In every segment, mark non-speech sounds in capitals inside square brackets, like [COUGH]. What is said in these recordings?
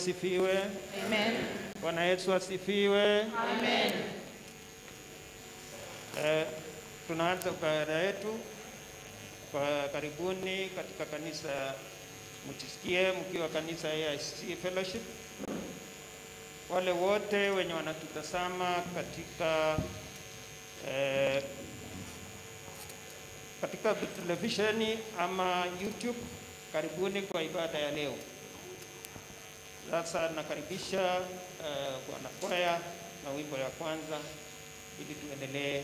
Asifiwe. Amen. Bwana Yesu asifiwe. Amen. Eh, tunaanza ibada yetu kwa karibuni katika kanisa, mtisikie mkiwa kanisa ya ICC Fellowship. Wale wote wenye wanatutazama katika eh, katika televisheni ama YouTube, karibuni kwa ibada ya leo. Sasa nakaribisha bwana kwaya na wimbo ya kwanza ili tuendelee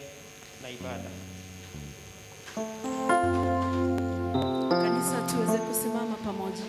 na ibada. Kanisa tuweze kusimama pamoja.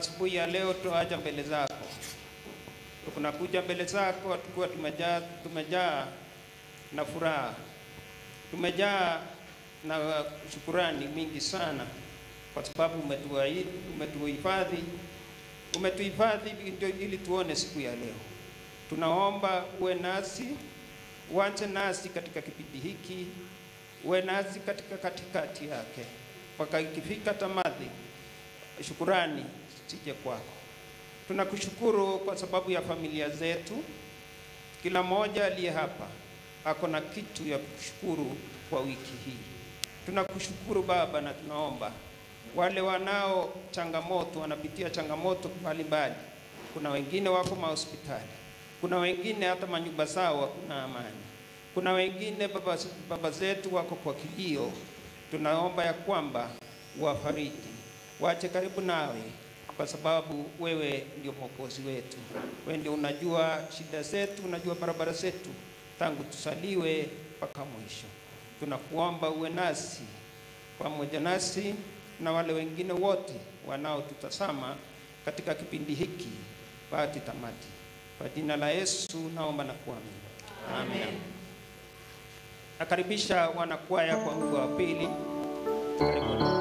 Asubuhi ya leo tuaja mbele zako, tunakuja mbele zako tukiwa tumejaa, tumejaa na furaha, tumejaa na shukurani mingi sana, kwa sababu umetuhifadhi, umetuhifadhi ili tuone siku ya leo. Tunaomba uwe nasi, uanze nasi katika kipindi hiki, uwe nasi katika katikati yake, mpaka ikifika tamadhi, shukurani zije kwako. Tunakushukuru kwa sababu ya familia zetu, kila mmoja aliye hapa ako na kitu ya kushukuru kwa wiki hii. Tunakushukuru Baba, na tunaomba wale wanao changamoto, wanapitia changamoto mbalimbali. Kuna wengine wako mahospitali, kuna wengine hata manyumba zao hakuna amani, kuna wengine baba, baba zetu wako kwa kilio. Tunaomba ya kwamba wafariji, wache karibu nawe, kwa sababu wewe ndio mwokozi wetu. Wewe ndio unajua shida zetu, unajua barabara zetu. tangu tusaliwe mpaka mwisho. Tunakuomba uwe nasi pamoja nasi na wale wengine wote wanaotutazama katika kipindi hiki pati tamati. Kwa jina la Yesu naomba na kuamini. Amen. Nakaribisha wanakwaya kwa wimbo wa pili. Karibuni.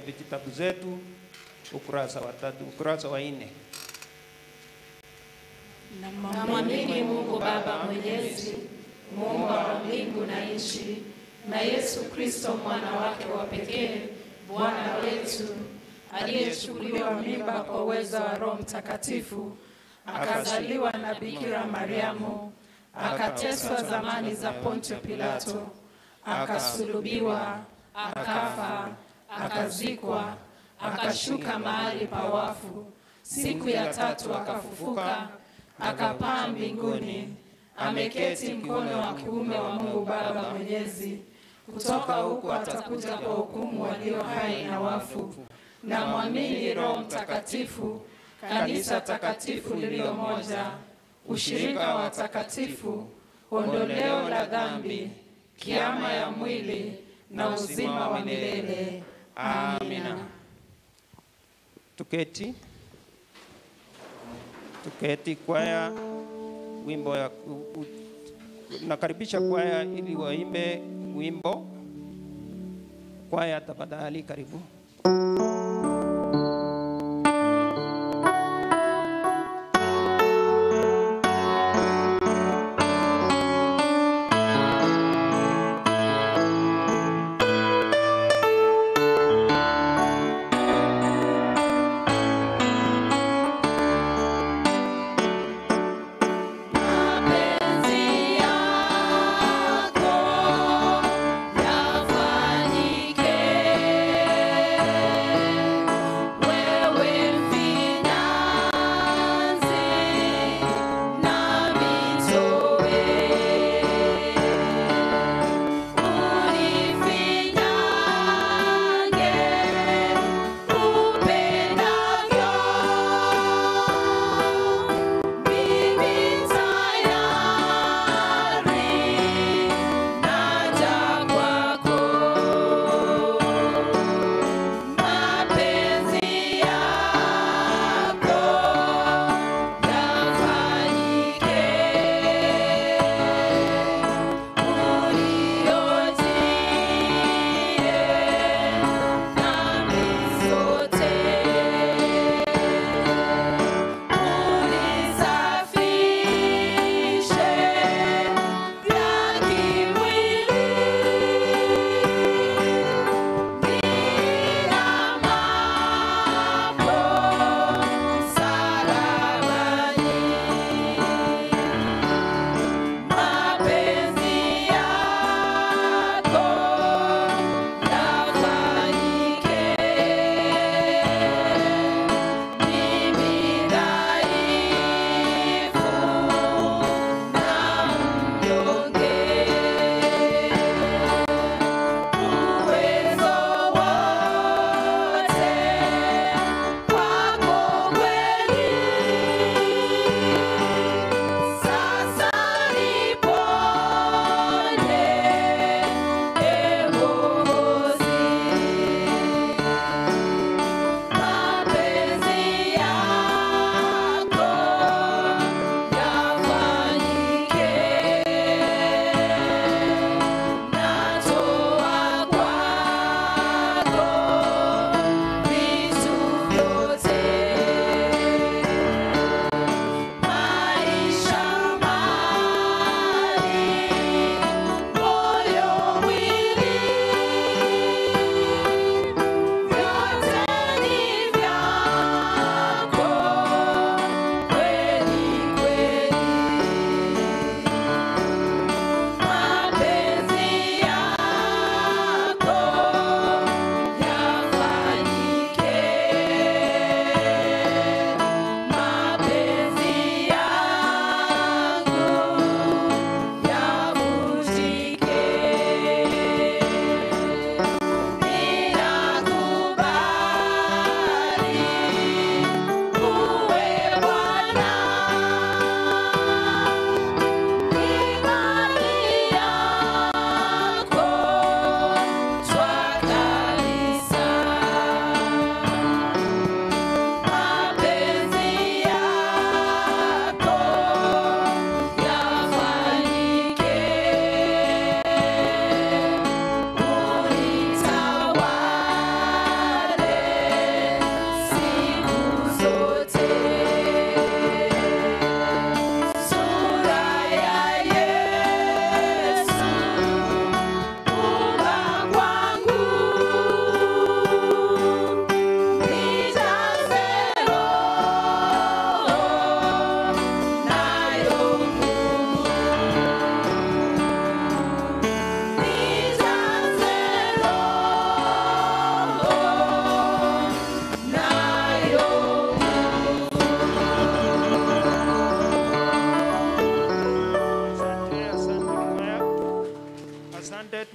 Katika vitabu zetu, ukurasa wa tatu, ukurasa wa nne. Namwamini Mungu Baba Mwenyezi, muumba wa mbingu na nchi, na Yesu Kristo mwana wake wa pekee, Bwana wetu, aliyechukuliwa mimba kwa uwezo wa Roho Mtakatifu, akazaliwa na Bikira Mariamu, akateswa zamani za Pontio Pilato, akasulubiwa, akafa, akazikwa, akashuka mahali pa wafu, siku ya tatu akafufuka, akapaa mbinguni, ameketi mkono wa kiume wa Mungu Baba Mwenyezi. Kutoka huko atakuja kwa hukumu walio hai na wafu. Na mwamini Roho Mtakatifu, kanisa takatifu lililo moja, ushirika wa takatifu, ondoleo la dhambi, kiama ya mwili na uzima wa milele. Amina. Tuketi, tuketi. Kwaya wimbo ya nakaribisha kwaya ili waimbe wimbo. Kwaya tafadhali, karibu.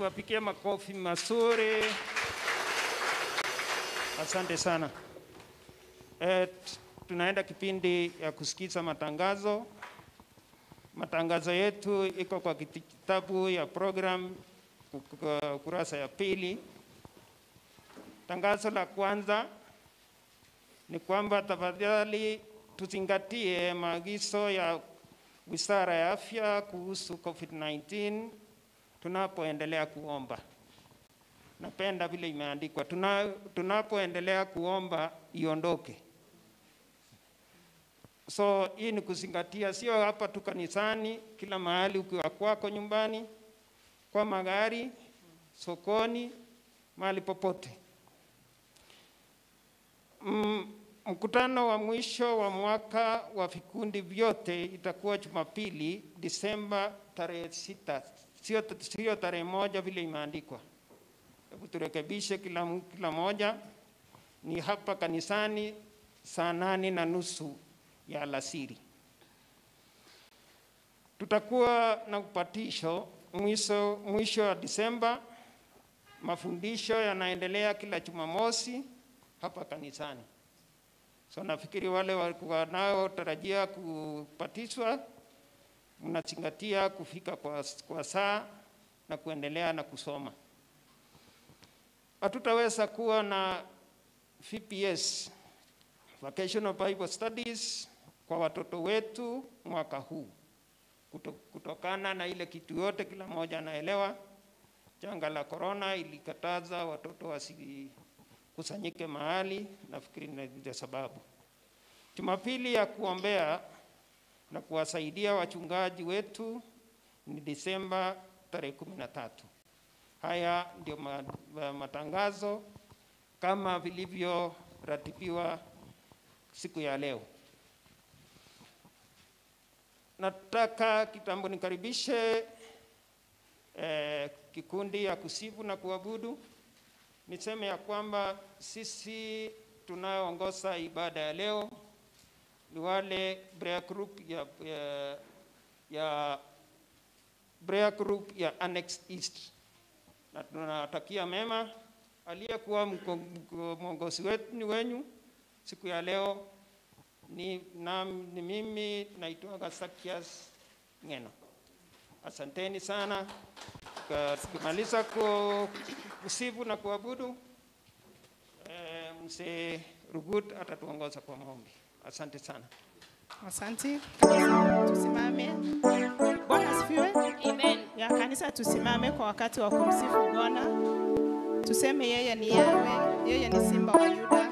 Tuwapikie makofi mazuri. Asante sana. E, tunaenda kipindi ya kusikiza matangazo. Matangazo yetu iko kwa kitabu ya program ku- ku- kurasa ya pili. Tangazo la kwanza ni kwamba tafadhali tuzingatie maagizo ya Wizara ya Afya kuhusu COVID-19 tunapoendelea kuomba. Napenda vile imeandikwa, tuna, tunapoendelea kuomba iondoke. So hii ni kuzingatia, sio hapa tu kanisani, kila mahali, ukiwa kwako nyumbani, kwa magari, sokoni, mahali popote. Mm, mkutano wa mwisho wa mwaka wa vikundi vyote itakuwa Jumapili, Disemba tarehe sita, sio sio tarehe moja vile imeandikwa. Hebu turekebishe kila, kila moja. Ni hapa kanisani saa nane na nusu ya alasiri. Tutakuwa na upatisho mwisho, mwisho wa Disemba. Mafundisho yanaendelea kila Jumamosi hapa kanisani. So nafikiri wale wa- wanaotarajia kupatishwa mnazingatia kufika kwa, kwa saa na kuendelea na kusoma. Hatutaweza kuwa na VPS, Vocational Bible Studies, kwa watoto wetu mwaka huu Kuto- kutokana na ile kitu yote kila mmoja anaelewa. Janga la korona ilikataza watoto wasikusanyike mahali, nafikiri ndio sababu. Jumapili ya kuombea na kuwasaidia wachungaji wetu ni Disemba tarehe kumi na tatu. Haya ndio ma, ma, matangazo kama vilivyoratibiwa siku ya leo. Nataka kitambo nikaribishe eh, kikundi ya kusifu na kuabudu. Niseme ya kwamba sisi tunayoongoza ibada ya leo ni wale prayer group ya, ya, ya prayer group ya Annex East, na tunatakia mema. Aliyekuwa mwongozi wetu wenyu siku ya leo ni, na, ni mimi naitwa Sakias Ngeno. Asanteni sana. Tukimaliza ku- kusifu na kuabudu, eh, mzee Rugut atatuongoza kwa maombi. Asante sana. Asante. Tusimame. Bwana asifiwe. Amen. Ya kanisa tusimame kwa wakati wa kumsifu Bwana. Tuseme yeye ni Yawe, yeye ni Simba wa Yuda.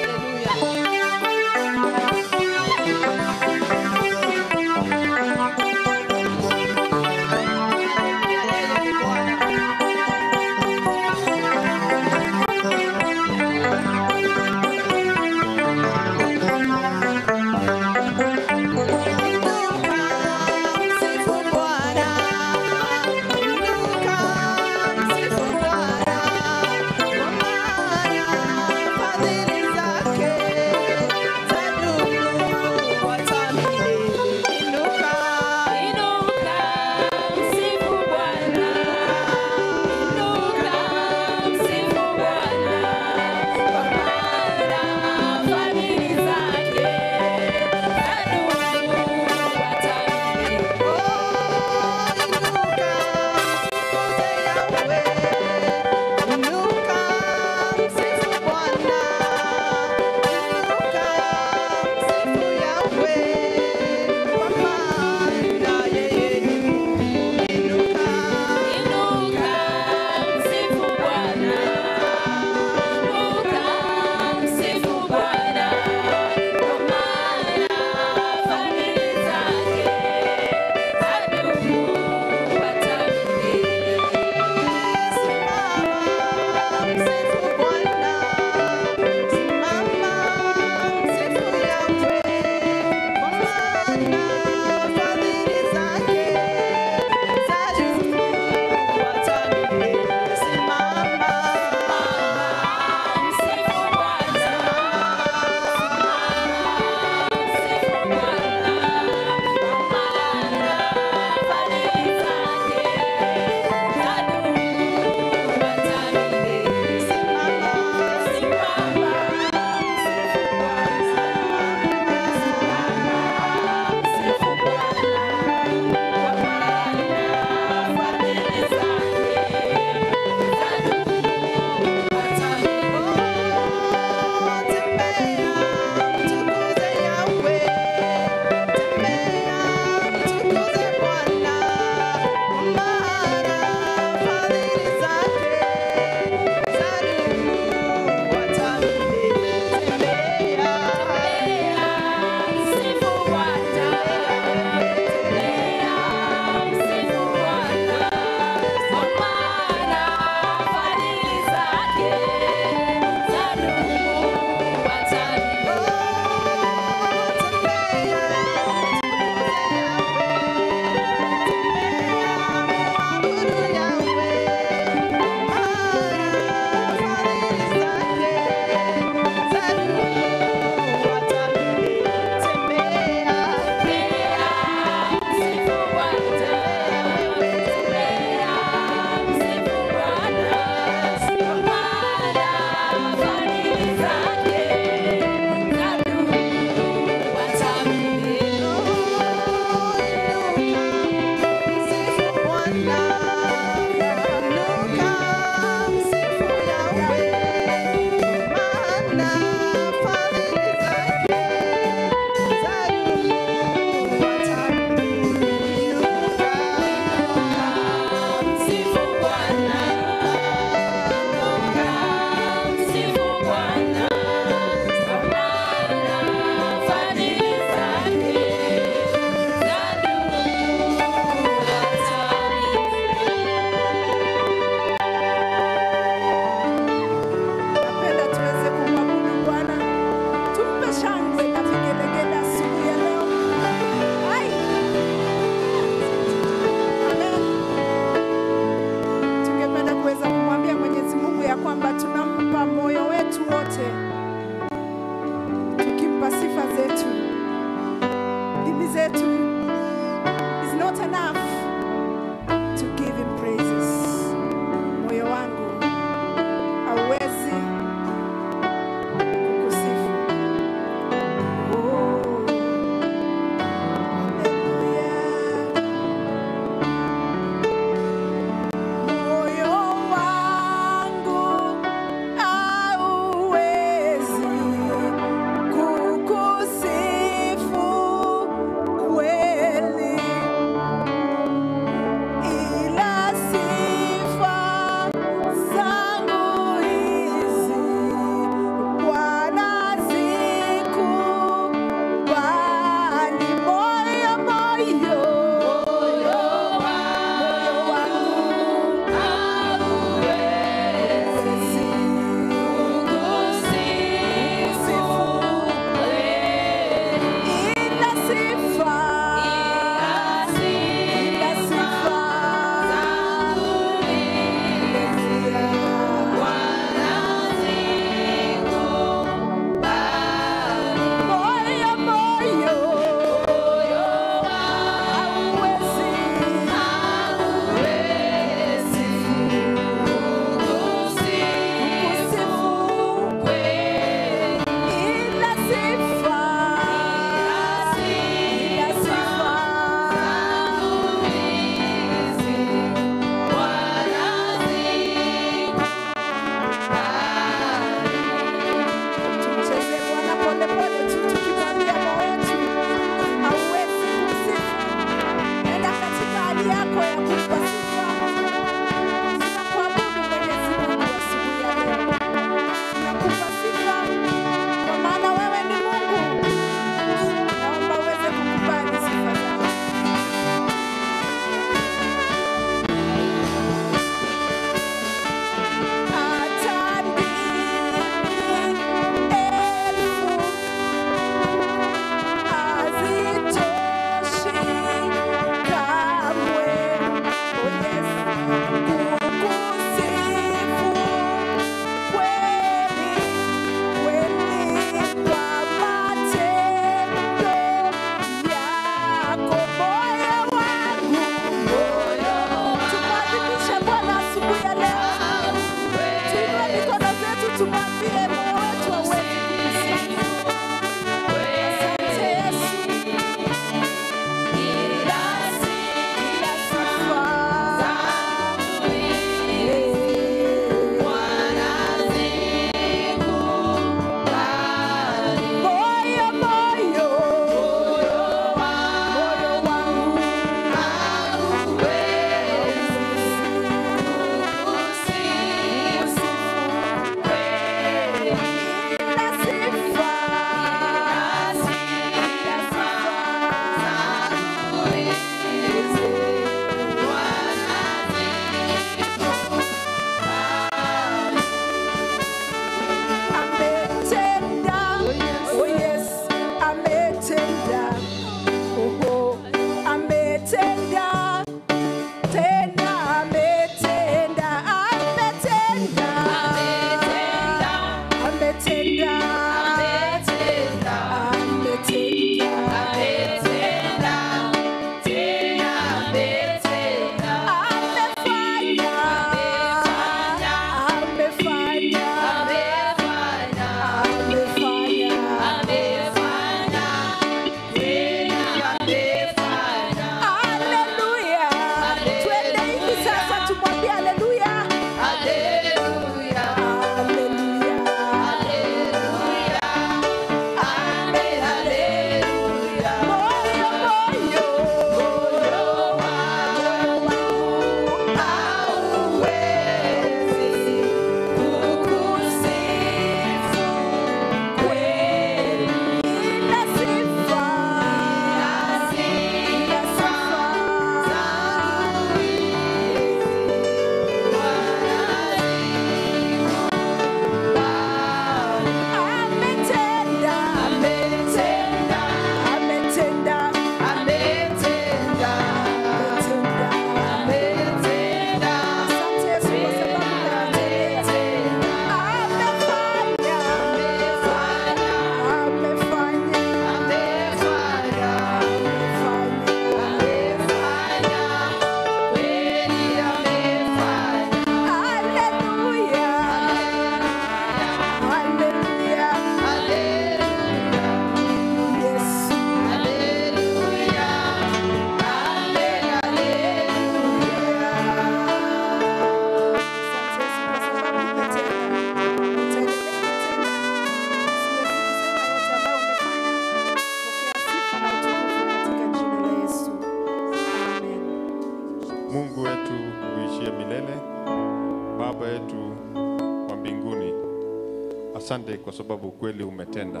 Kwa sababu kweli umetenda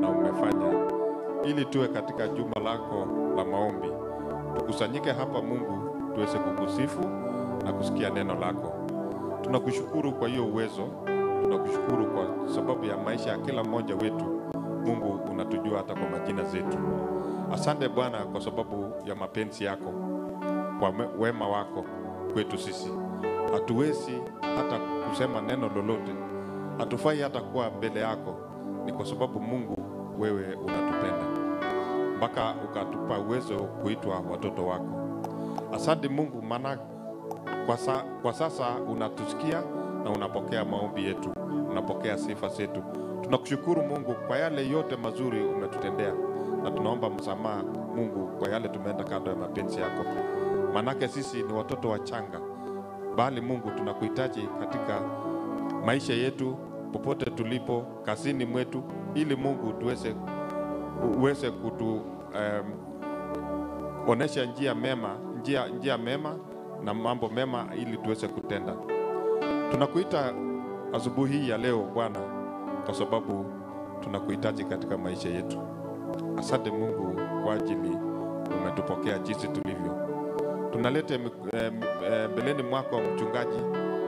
na umefanya ili tuwe katika juma lako la maombi. Tukusanyike hapa Mungu, tuweze kukusifu na kusikia neno lako. Tunakushukuru kwa hiyo uwezo, tunakushukuru kwa sababu ya maisha ya kila mmoja wetu. Mungu unatujua hata kwa majina zetu. Asante Bwana kwa sababu ya mapenzi yako kwa wema wako kwetu sisi. Hatuwezi hata kusema neno lolote, hatufai hata kuwa mbele yako, ni kwa sababu Mungu wewe unatupenda mpaka ukatupa uwezo kuitwa watoto wako. Asante Mungu, maana kwa, sa, kwa sasa unatusikia na unapokea maombi yetu, unapokea sifa zetu. Tunakushukuru Mungu kwa yale yote mazuri umetutendea, na tunaomba msamaha Mungu kwa yale tumeenda kando ya mapenzi yako, manake sisi ni watoto wachanga, bali Mungu tunakuhitaji katika maisha yetu, popote tulipo, kazini mwetu, ili Mungu tuweze uweze kutu um, onesha njia mema, njia, njia mema na mambo mema ili tuweze kutenda. Tunakuita asubuhi ya leo Bwana, kwa sababu tunakuhitaji katika maisha yetu. Asante Mungu kwa ajili umetupokea jinsi tulivyo. Eh, mbeleni mwako mchungaji,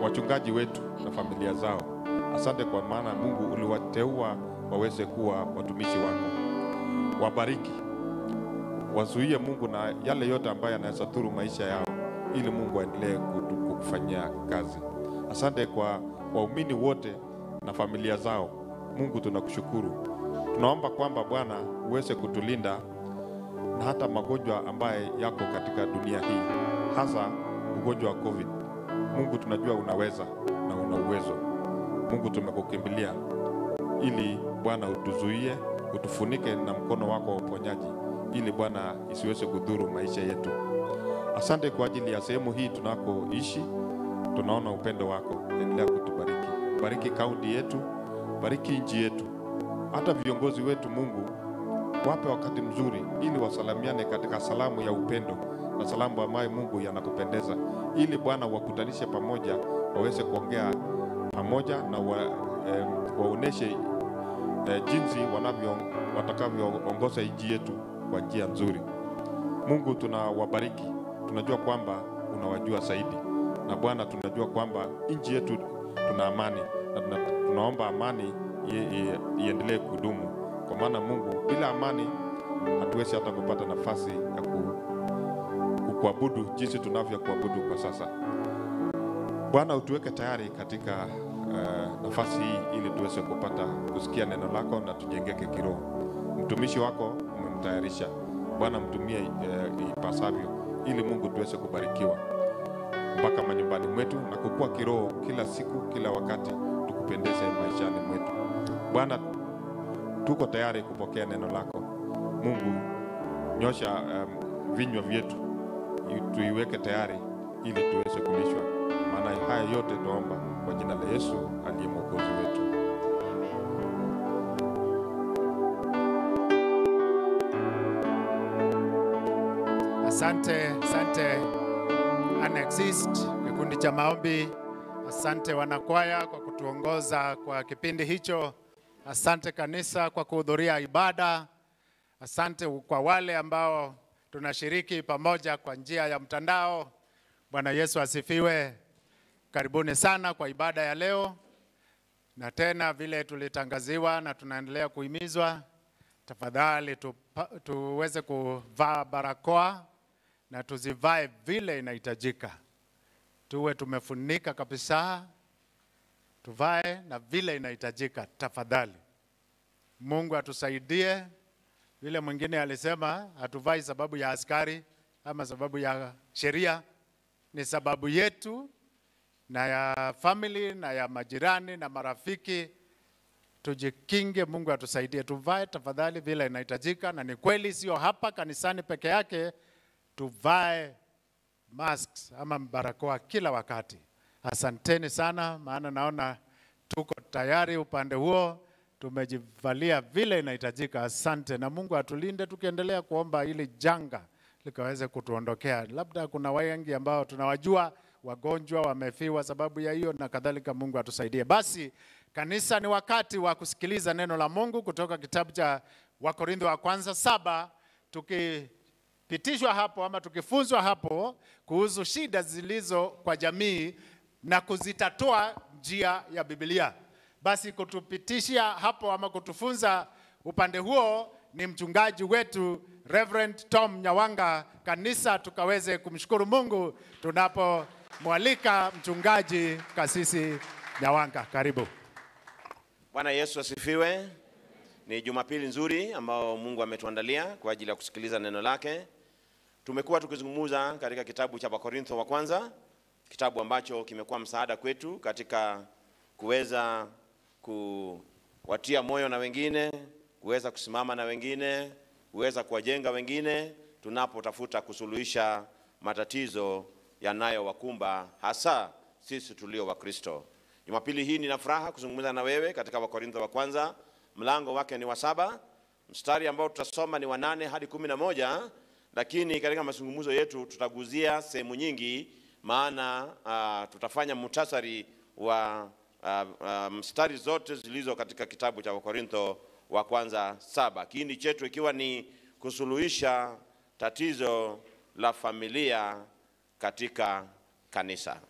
wachungaji wetu na familia zao. Asante kwa maana Mungu uliwateua waweze kuwa watumishi wako. Wabariki, wazuie Mungu na yale yote ambayo yanaweza dhuru maisha yao, ili Mungu aendelee kukufanyia kazi. Asante kwa waumini wote na familia zao. Mungu tunakushukuru. Tunaomba kwamba Bwana uweze kutulinda na hata magonjwa ambaye yako katika dunia hii, hasa ugonjwa wa COVID. Mungu tunajua unaweza na una uwezo. Mungu tumekukimbilia ili Bwana utuzuie, utufunike na mkono wako wa uponyaji, ili Bwana isiweze kudhuru maisha yetu. Asante kwa ajili ya sehemu hii tunakoishi, tunaona upendo wako. Endelea kutubariki, bariki kaunti yetu, bariki nchi yetu, hata viongozi wetu. Mungu, wape wakati mzuri, ili wasalamiane katika salamu ya upendo na salamu ambayo Mungu yanakupendeza, ili Bwana wakutanishe pamoja, waweze kuongea pamoja na wa, eh, waoneshe eh, jinsi wanavyo watakavyoongoza nchi yetu kwa njia nzuri. Mungu tunawabariki, tunajua kwamba unawajua zaidi, na Bwana tunajua kwamba nchi yetu tuna amani na tuna, tunaomba amani iendelee kudumu, kwa maana Mungu, bila amani hatuwezi hata kupata nafasi ya ku, kukuabudu jinsi tunavyokuabudu kwa sasa. Bwana, utuweke tayari katika uh, nafasi hii ili tuweze kupata kusikia neno lako na tujengeke kiroho. Mtumishi wako umemtayarisha Bwana, mtumie uh, ipasavyo ili Mungu tuweze kubarikiwa mpaka manyumbani mwetu na kukua kiroho kila siku, kila wakati, tukupendeze maishani mwetu. Bwana, tuko tayari kupokea neno lako. Mungu, nyosha um, vinywa vyetu tuiweke tayari ili tuweze kulishwa. Maana haya yote tuomba kwa jina la Yesu aliye mwokozi wetu. Asante, asante Anexist, kikundi cha maombi. Asante wanakwaya kwa kutuongoza kwa kipindi hicho. Asante kanisa kwa kuhudhuria ibada. Asante kwa wale ambao tunashiriki pamoja kwa njia ya mtandao. Bwana Yesu asifiwe. Karibuni sana kwa ibada ya leo, na tena vile tulitangaziwa na tunaendelea kuhimizwa, tafadhali tu, tuweze kuvaa barakoa na tuzivae vile inahitajika, tuwe tumefunika kabisa, tuvae na vile inahitajika tafadhali. Mungu atusaidie. Vile mwingine alisema, hatuvai sababu ya askari ama sababu ya sheria, ni sababu yetu na ya family na ya majirani na marafiki. Tujikinge, Mungu atusaidie, tuvae tafadhali vile inahitajika, na ni kweli, sio hapa kanisani peke yake, tuvae masks ama barakoa kila wakati. Asanteni sana, maana naona tuko tayari upande huo, tumejivalia vile inahitajika. Asante, na Mungu atulinde tukiendelea kuomba ili janga likaweze kutuondokea. Labda kuna wengi ambao tunawajua wagonjwa wamefiwa sababu ya hiyo na kadhalika. Mungu atusaidie. Basi kanisa, ni wakati wa kusikiliza neno la Mungu kutoka kitabu cha Wakorintho wa kwanza saba tukipitishwa hapo ama tukifunzwa hapo kuhusu shida zilizo kwa jamii na kuzitatua njia ya Biblia. Basi kutupitishia hapo ama kutufunza upande huo ni mchungaji wetu Reverend Tom Nyawanga. Kanisa tukaweze kumshukuru Mungu tunapomwalika mchungaji kasisi Nyawanga. Karibu. Bwana Yesu asifiwe. Ni Jumapili nzuri ambao Mungu ametuandalia kwa ajili ya kusikiliza neno lake. Tumekuwa tukizungumza katika kitabu cha Wakorintho wa kwanza, kitabu ambacho kimekuwa msaada kwetu katika kuweza kuwatia moyo na wengine, kuweza kusimama na wengine, kuweza kuwajenga wengine tunapotafuta kusuluhisha matatizo yanayowakumba hasa sisi tulio Wakristo. Jumapili hii nina furaha kuzungumza na wewe katika Wakorintho wa kwanza, mlango wake ni wa saba, mstari ambao tutasoma ni wa nane hadi kumi na moja, lakini katika mazungumzo yetu tutaguzia sehemu nyingi, maana uh, tutafanya muhtasari wa uh, uh, mstari zote zilizo katika kitabu cha Wakorintho wa kwanza saba, kiini chetu ikiwa ni kusuluhisha tatizo la familia katika kanisa.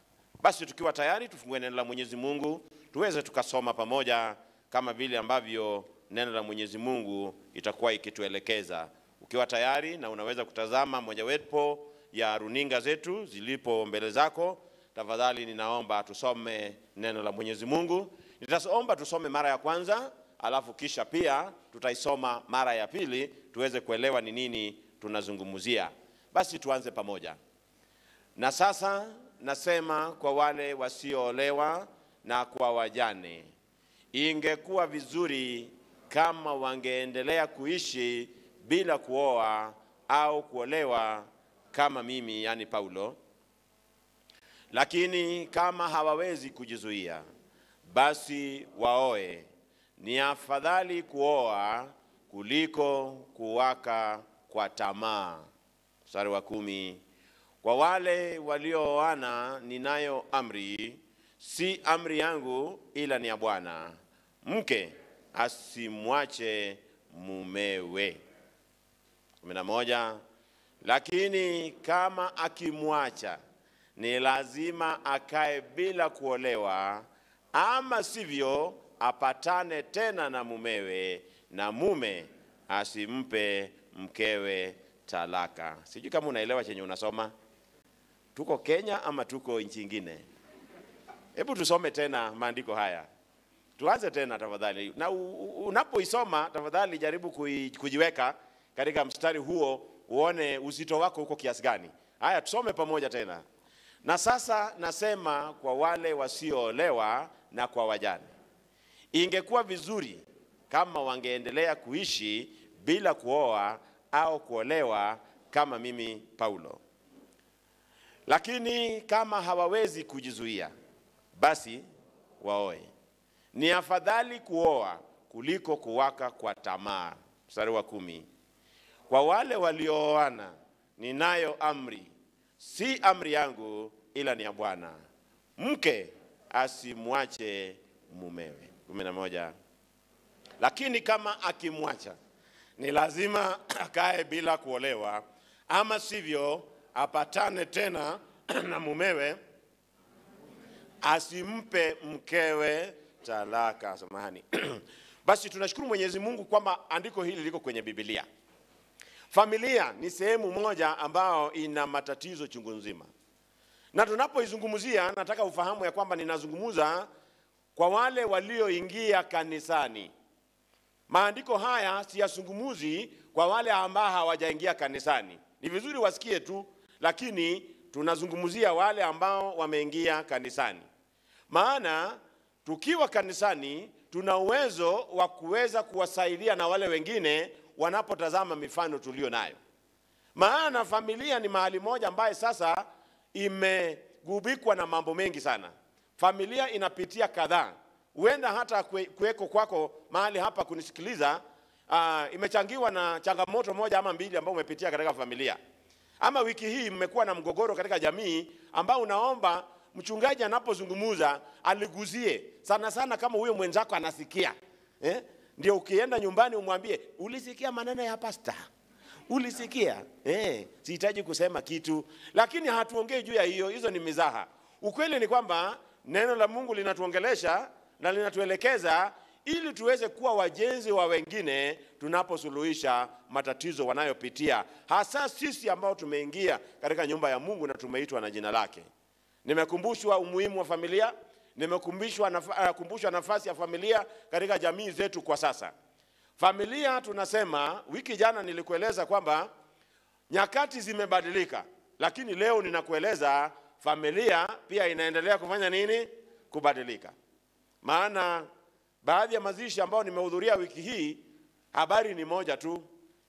Basi tukiwa tayari, tufungue neno la Mwenyezi Mungu tuweze tukasoma pamoja kama vile ambavyo neno la Mwenyezi Mungu itakuwa ikituelekeza. Ukiwa tayari na unaweza kutazama mojawapo ya runinga zetu zilipo mbele zako, tafadhali ninaomba tusome neno la Mwenyezi Mungu. Nitaomba tusome mara ya kwanza, alafu kisha pia tutaisoma mara ya pili tuweze kuelewa ni nini tunazungumzia. Basi tuanze pamoja. Na sasa nasema kwa wale wasioolewa na kwa wajane. Ingekuwa vizuri kama wangeendelea kuishi bila kuoa au kuolewa kama mimi, yani Paulo. Lakini kama hawawezi kujizuia, basi waoe. Ni afadhali kuoa kuliko kuwaka kwa tamaa. Mstari wa kumi. Kwa wale waliooana ninayo amri, si amri yangu, ila ni ya Bwana, mke asimwache mumewe. kumi na moja. Lakini kama akimwacha, ni lazima akae bila kuolewa, ama sivyo apatane tena na mumewe, na mume asimpe mkewe talaka. Sijui kama unaelewa chenye unasoma. Tuko Kenya ama tuko nchi ingine? Hebu tusome tena maandiko haya, tuanze tena tafadhali, na unapoisoma tafadhali jaribu kujiweka katika mstari huo, uone uzito wako uko kiasi gani. Haya, tusome pamoja tena. Na sasa nasema kwa wale wasioolewa na kwa wajane, ingekuwa vizuri kama wangeendelea kuishi bila kuoa au kuolewa kama mimi Paulo. Lakini kama hawawezi kujizuia, basi waoe. Ni afadhali kuoa kuliko kuwaka kwa tamaa. Mstari wa kumi. Kwa wale waliooana ninayo amri, si amri yangu, ila ni ya Bwana, mke asimwache mumewe. kumi na moja. Lakini kama akimwacha, ni lazima [COUGHS] akae bila kuolewa, ama sivyo apatane tena [CLEARS THROAT] na mumewe, asimpe mkewe talaka. Samahani. [CLEARS THROAT] Basi tunashukuru Mwenyezi Mungu kwamba andiko hili liko kwenye Biblia. Familia ni sehemu moja ambayo ina matatizo chungu nzima, na tunapoizungumzia, nataka ufahamu ya kwamba ninazungumza kwa wale walioingia kanisani. Maandiko haya siyazungumuzi kwa wale ambao hawajaingia kanisani. Ni vizuri wasikie tu, lakini tunazungumzia wale ambao wameingia kanisani. Maana tukiwa kanisani tuna uwezo wa kuweza kuwasaidia na wale wengine wanapotazama mifano tulio nayo. Maana familia ni mahali moja ambaye sasa imegubikwa na mambo mengi sana. Familia inapitia kadhaa, huenda hata kuweko kwako mahali hapa kunisikiliza, uh, imechangiwa na changamoto moja ama mbili ambayo umepitia katika familia, ama wiki hii mmekuwa na mgogoro katika jamii ambao unaomba mchungaji anapozungumza aliguzie sana sana, kama huyo mwenzako anasikia eh? Ndio ukienda nyumbani umwambie ulisikia maneno ya pasta ulisikia eh, sihitaji kusema kitu, lakini hatuongei juu ya hiyo. Hizo ni mizaha. Ukweli ni kwamba neno la Mungu linatuongelesha na linatuelekeza ili tuweze kuwa wajenzi wa wengine tunaposuluhisha matatizo wanayopitia, hasa sisi ambao tumeingia katika nyumba ya Mungu na tumeitwa na jina lake. Nimekumbushwa umuhimu wa familia, nimekumbushwa nafa, uh, nafasi ya familia katika jamii zetu kwa sasa. Familia tunasema, wiki jana nilikueleza kwamba nyakati zimebadilika, lakini leo ninakueleza familia pia inaendelea kufanya nini? Kubadilika. Maana baadhi ya mazishi ambayo nimehudhuria wiki hii, habari ni moja tu,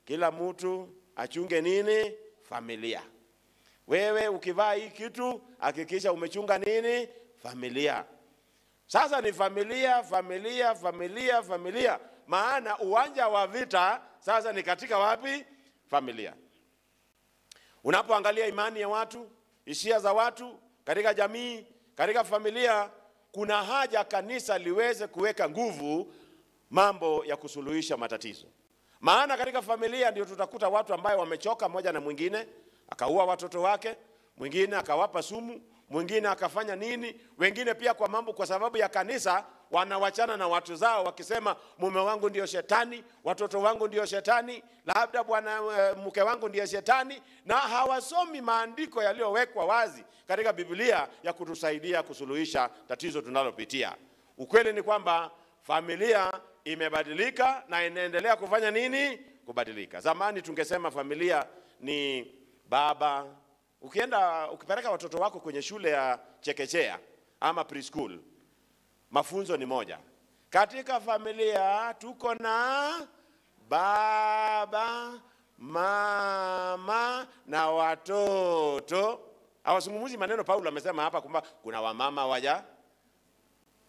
kila mtu achunge nini? Familia. Wewe ukivaa hii kitu, hakikisha umechunga nini? Familia. Sasa ni familia, familia, familia, familia. Maana uwanja wa vita sasa ni katika wapi? Familia. Unapoangalia imani ya watu, hisia za watu katika jamii, katika familia, kuna haja kanisa liweze kuweka nguvu mambo ya kusuluhisha matatizo. Maana katika familia ndio tutakuta watu ambayo wamechoka moja na mwingine, akaua watoto wake, mwingine akawapa sumu, mwingine akafanya nini, wengine pia kwa mambo, kwa sababu ya kanisa wanawachana na watu zao wakisema, mume wangu ndio shetani, watoto wangu ndio shetani, labda bwana eh, mke wangu ndiye shetani, na hawasomi maandiko yaliyowekwa wazi katika Biblia ya kutusaidia kusuluhisha tatizo tunalopitia. Ukweli ni kwamba familia imebadilika na inaendelea kufanya nini? Kubadilika. Zamani tungesema familia ni baba. Ukienda ukipeleka watoto wako kwenye shule ya chekechea ama preschool, mafunzo ni moja. Katika familia tuko na baba, mama na watoto. Hawazungumzi maneno Paulo amesema hapa kwamba kuna wamama waja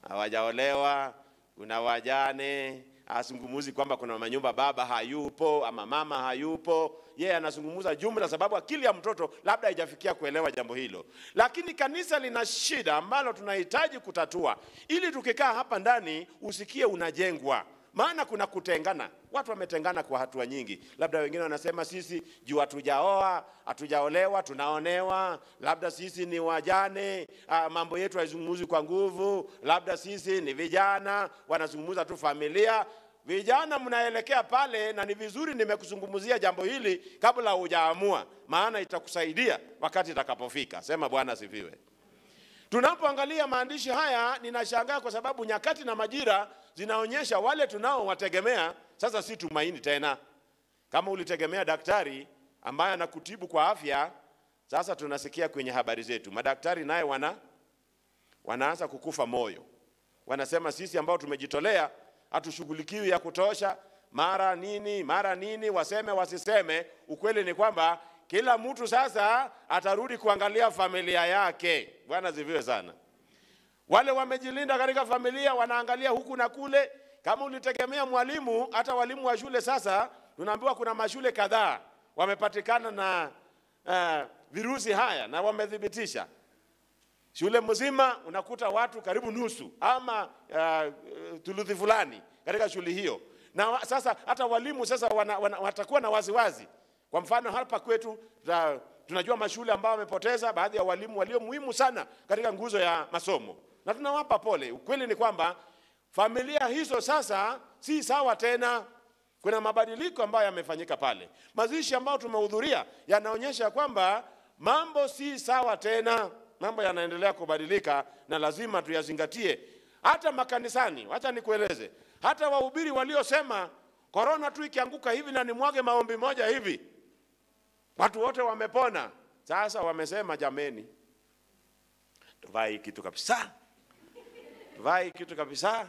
hawajaolewa, kuna wajane. Azungumuzi kwamba kuna manyumba baba hayupo ama mama hayupo. Yeye yeah, anazungumza jumla, sababu akili ya mtoto labda haijafikia kuelewa jambo hilo. Lakini kanisa lina shida ambalo tunahitaji kutatua, ili tukikaa hapa ndani usikie unajengwa maana kuna kutengana. Watu wametengana kwa hatua nyingi, labda wengine wanasema sisi juu hatujaoa hatujaolewa, tunaonewa, labda sisi ni wajane, ah, mambo yetu haizungumzwi kwa nguvu, labda sisi ni vijana, wanazungumza tu familia. Vijana mnaelekea pale, na ni vizuri nimekuzungumzia jambo hili kabla hujaamua, maana itakusaidia wakati itakapofika. Sema Bwana asifiwe. Tunapoangalia maandishi haya ninashangaa kwa sababu nyakati na majira zinaonyesha wale tunaowategemea sasa si tumaini tena. Kama ulitegemea daktari ambaye anakutibu kwa afya, sasa tunasikia kwenye habari zetu madaktari naye wana wanaanza kukufa moyo, wanasema sisi ambao tumejitolea hatushughulikiwi ya kutosha, mara nini mara nini, waseme wasiseme, ukweli ni kwamba kila mtu sasa atarudi kuangalia familia yake. Bwana ziviwe sana. Wale wamejilinda katika familia wanaangalia huku na kule. Kama ulitegemea mwalimu, hata walimu wa shule sasa tunaambiwa kuna mashule kadhaa wamepatikana na uh, virusi haya na wamethibitisha. Shule mzima unakuta watu karibu nusu ama uh, thuluthi fulani katika shule hiyo, na sasa hata walimu sasa wana, wana, watakuwa na waziwazi kwa mfano hapa kwetu tunajua mashule ambao wamepoteza baadhi ya walimu walio muhimu sana katika nguzo ya masomo, na tunawapa pole. Ukweli ni kwamba familia hizo sasa si sawa tena. Kuna mabadiliko ambayo yamefanyika pale. Mazishi ambayo tumehudhuria yanaonyesha kwamba mambo si sawa tena, mambo yanaendelea kubadilika na lazima tuyazingatie. Hata makanisani, wacha nikueleze, hata wahubiri waliosema korona tu ikianguka hivi na nimwage maombi moja hivi watu wote wamepona. Sasa wamesema jameni, tuvai kitu kabisa, hii kitu kabisa.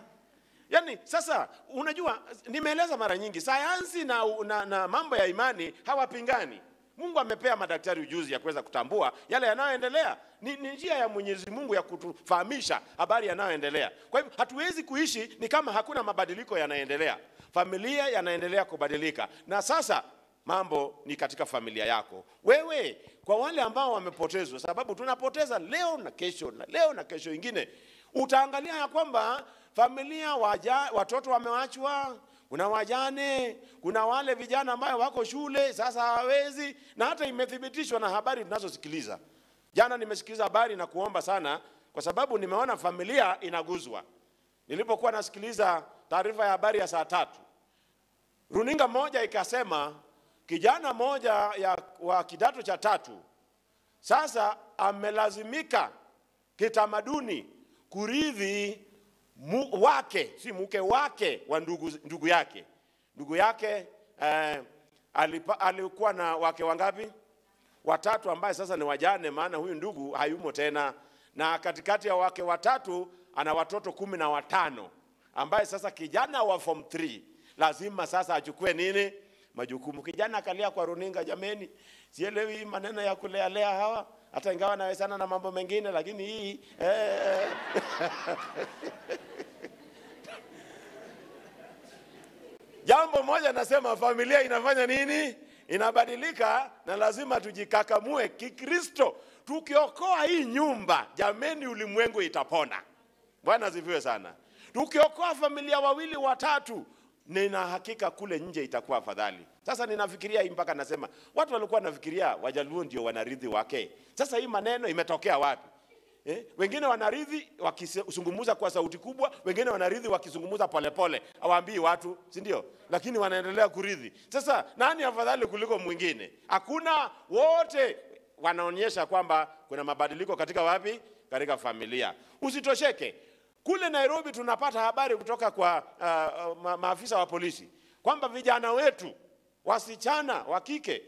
Yaani sasa, unajua, nimeeleza mara nyingi, sayansi na, na, na mambo ya imani hawapingani. Mungu amepea madaktari ujuzi ya kuweza kutambua yale yanayoendelea. Ni, ni njia ya Mwenyezi Mungu ya kutufahamisha habari yanayoendelea. Kwa hivyo hatuwezi kuishi ni kama hakuna mabadiliko yanaendelea. Familia yanaendelea kubadilika, na sasa mambo ni katika familia yako wewe. Kwa wale ambao wamepotezwa, sababu tunapoteza leo na kesho na leo na kesho ingine, utaangalia ya kwamba familia waja, watoto wamewachwa, kuna wajane, kuna wale vijana ambao wako shule sasa hawawezi, na hata imethibitishwa na habari tunazosikiliza. Jana nimesikiliza habari na kuomba sana, kwa sababu nimeona familia inaguzwa. Nilipokuwa nasikiliza taarifa ya habari ya saa tatu, runinga moja ikasema kijana moja ya, wa kidato cha tatu sasa amelazimika kitamaduni kurithi mu, wake si mke wake wa ndugu, ndugu yake. Ndugu yake eh, alipa, alikuwa na wake wangapi? Watatu, ambaye sasa ni wajane, maana huyu ndugu hayumo tena, na katikati ya wake watatu ana watoto kumi na watano, ambaye sasa kijana wa form 3 lazima sasa achukue nini? Majukumu. Kijana akalia kwa runinga, jameni, sielewi maneno ya kulealea hawa, hata ingawa nawezana na mambo mengine, lakini hii eh, [LAUGHS] jambo moja nasema, familia inafanya nini? Inabadilika, na lazima tujikakamue Kikristo. Tukiokoa hii nyumba, jameni, ulimwengu itapona. Bwana asifiwe sana. Tukiokoa familia wawili watatu, nina hakika kule nje itakuwa afadhali. Sasa ninafikiria hii mpaka nasema watu walikuwa wanafikiria Wajaluo ndio wanarithi wake. Sasa hii maneno imetokea wapi? Eh, wengine wanarithi wakizungumza kwa sauti kubwa, wengine wanarithi wakizungumza polepole, hawaambii watu, si ndio? Lakini wanaendelea kurithi. Sasa nani afadhali kuliko mwingine? Hakuna, wote wanaonyesha kwamba kuna mabadiliko katika wapi? Katika familia. Usitosheke. Kule Nairobi tunapata habari kutoka kwa uh, uh, ma maafisa wa polisi kwamba vijana wetu wasichana wa kike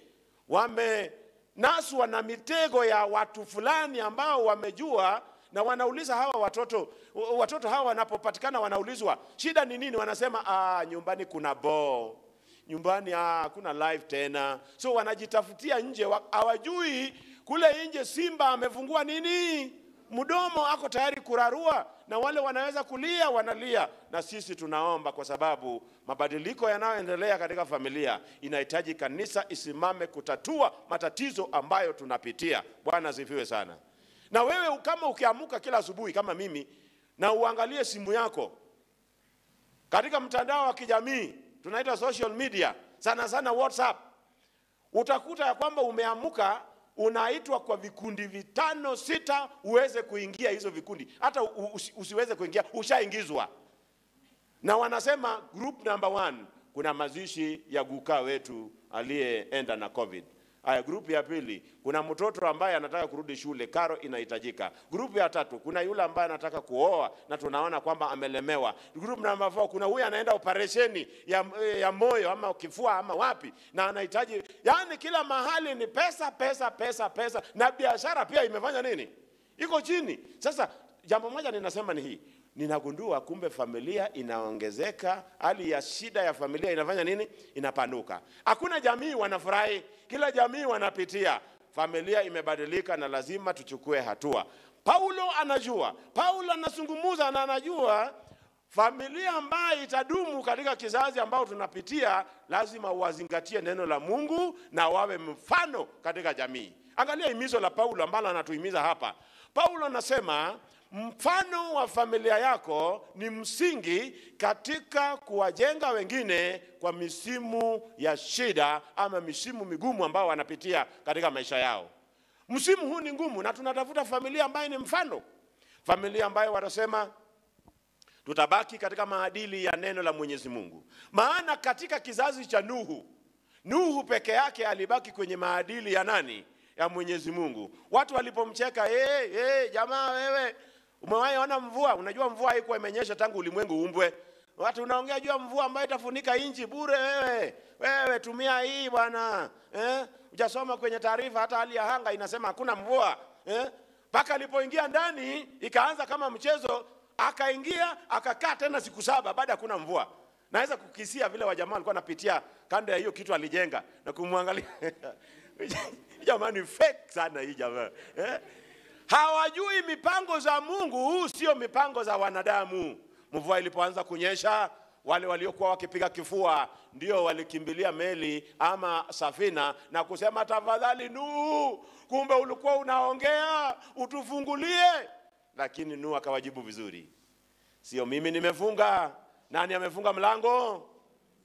wamenaswa na mitego ya watu fulani ambao wamejua na wanauliza hawa watoto watoto hawa wanapopatikana wanaulizwa shida ni nini? Wanasema ah, nyumbani kuna boo nyumbani ah, kuna live tena. So wanajitafutia nje hawajui kule nje simba amefungua nini mdomo ako tayari kurarua na wale wanaweza kulia wanalia. Na sisi tunaomba kwa sababu mabadiliko yanayoendelea katika familia inahitaji kanisa isimame kutatua matatizo ambayo tunapitia. Bwana asifiwe sana. Na wewe kama ukiamuka kila asubuhi kama mimi na uangalie simu yako. Katika mtandao wa kijamii tunaita social media sana sana whatsapp utakuta ya kwamba umeamuka unaitwa kwa vikundi vitano sita uweze kuingia hizo vikundi. Hata usi- usiweze kuingia ushaingizwa. Na wanasema group number one kuna mazishi ya gukaa wetu aliyeenda na covid Aya, grupu ya pili kuna mtoto ambaye anataka kurudi shule, karo inahitajika. Grupu ya tatu kuna yule ambaye anataka kuoa na tunaona kwamba amelemewa. Grupu namba 4 kuna huyu anaenda operesheni ya, ya moyo ama kifua ama wapi na anahitaji, yani kila mahali ni pesa pesa pesa pesa, na biashara pia imefanya nini, iko chini. Sasa jambo moja ninasema ni hii ninagundua kumbe familia inaongezeka, hali ya shida ya familia inafanya nini? Inapanuka. Hakuna jamii wanafurahi, kila jamii wanapitia. Familia imebadilika na lazima tuchukue hatua. Paulo anajua, Paulo anazungumza na anajua familia ambayo itadumu katika kizazi ambao tunapitia, lazima wazingatie neno la Mungu na wawe mfano katika jamii. Angalia himizo la Paulo ambalo anatuhimiza hapa. Paulo anasema mfano wa familia yako ni msingi katika kuwajenga wengine kwa misimu ya shida ama misimu migumu ambao wanapitia katika maisha yao. Msimu huu ni ngumu, na tunatafuta familia ambayo ni mfano, familia ambayo watasema tutabaki katika maadili ya neno la Mwenyezi Mungu. Maana katika kizazi cha Nuhu, Nuhu peke yake alibaki kwenye maadili ya nani? Ya Mwenyezi Mungu. Watu walipomcheka, hey, hey, jamaa wewe umewahi ona mvua? Unajua mvua haikuwa imenyesha tangu ulimwengu uumbwe. Watu unaongea juu ya mvua ambayo itafunika inji bure. Wewe wewe, tumia hii bwana eh? Ujasoma kwenye taarifa, hata hali ya anga inasema hakuna mvua eh? Paka alipoingia ndani ikaanza kama mchezo, akaingia akakaa tena siku saba baada ya kuna mvua. Naweza kukisia vile wajamaa walikuwa wanapitia kando ya hiyo kitu alijenga na kumwangalia [LAUGHS] jamani, fake sana hii jamaa eh? Hawajui mipango za Mungu, Huu sio mipango za wanadamu. Mvua ilipoanza kunyesha, wale waliokuwa wakipiga kifua ndio walikimbilia meli ama safina na kusema tafadhali Nuhu, kumbe ulikuwa unaongea utufungulie. Lakini Nuhu akawajibu vizuri, sio mimi nimefunga. Nani amefunga mlango?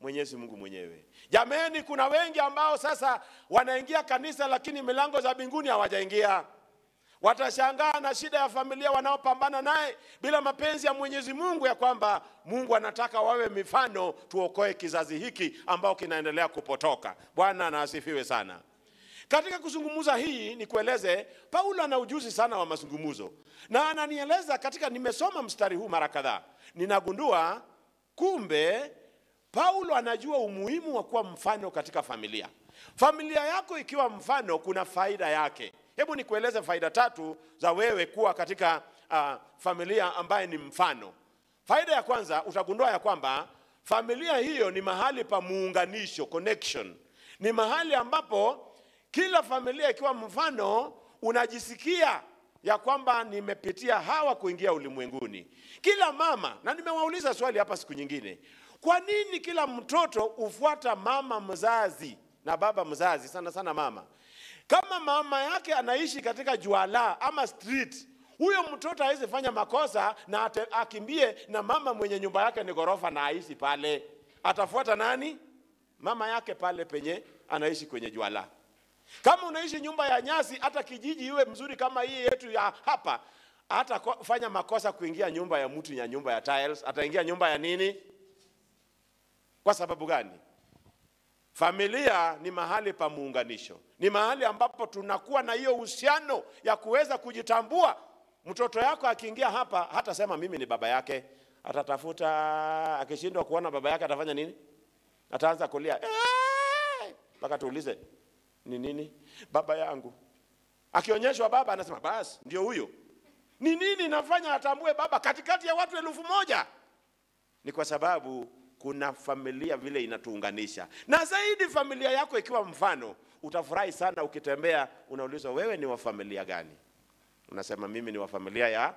Mwenyezi Mungu mwenyewe. Jameni, kuna wengi ambao sasa wanaingia kanisa, lakini milango za mbinguni hawajaingia watashangaa na shida ya familia wanaopambana naye bila mapenzi ya Mwenyezi Mungu, ya kwamba Mungu anataka wawe mifano, tuokoe kizazi hiki ambao kinaendelea kupotoka. Bwana na asifiwe sana. Katika kuzungumza hii ni kueleze, Paulo ana ujuzi sana wa mazungumzo, na ananieleza katika, nimesoma mstari huu mara kadhaa, ninagundua kumbe Paulo anajua umuhimu wa kuwa mfano katika familia. Familia yako ikiwa mfano, kuna faida yake. Hebu nikueleze faida tatu za wewe kuwa katika uh, familia ambaye ni mfano. Faida ya kwanza, utagundua ya kwamba familia hiyo ni mahali pa muunganisho, connection. Ni mahali ambapo kila familia ikiwa mfano, unajisikia ya kwamba nimepitia hawa kuingia ulimwenguni. Kila mama, na nimewauliza swali hapa siku nyingine, kwa nini kila mtoto hufuata mama mzazi na baba mzazi, sana sana mama? Kama mama yake anaishi katika juala ama street, huyo mtoto hawezi fanya makosa na ate, akimbie na mama mwenye nyumba yake ni ghorofa na aishi pale. Atafuata nani? Mama yake pale penye anaishi kwenye juala. Kama unaishi nyumba ya nyasi, hata kijiji iwe mzuri kama hii yetu ya hapa, hata fanya makosa kuingia nyumba ya mtu ya nyumba ya tiles, ataingia nyumba ya nini? Kwa sababu gani? Familia ni mahali pa muunganisho, ni mahali ambapo tunakuwa na hiyo uhusiano ya kuweza kujitambua. Mtoto yako akiingia hapa, hatasema mimi ni baba yake, atatafuta. Akishindwa kuona baba yake, atafanya nini? Ataanza kulia mpaka tuulize ni nini baba yangu. Akionyeshwa baba, anasema basi ndio huyo, Ni nini nafanya atambue baba katikati ya watu elfu moja? Ni kwa sababu kuna familia vile inatuunganisha, na zaidi familia yako ikiwa mfano, utafurahi sana ukitembea, unaulizwa wewe ni wa familia gani? Unasema mimi ni wa familia ya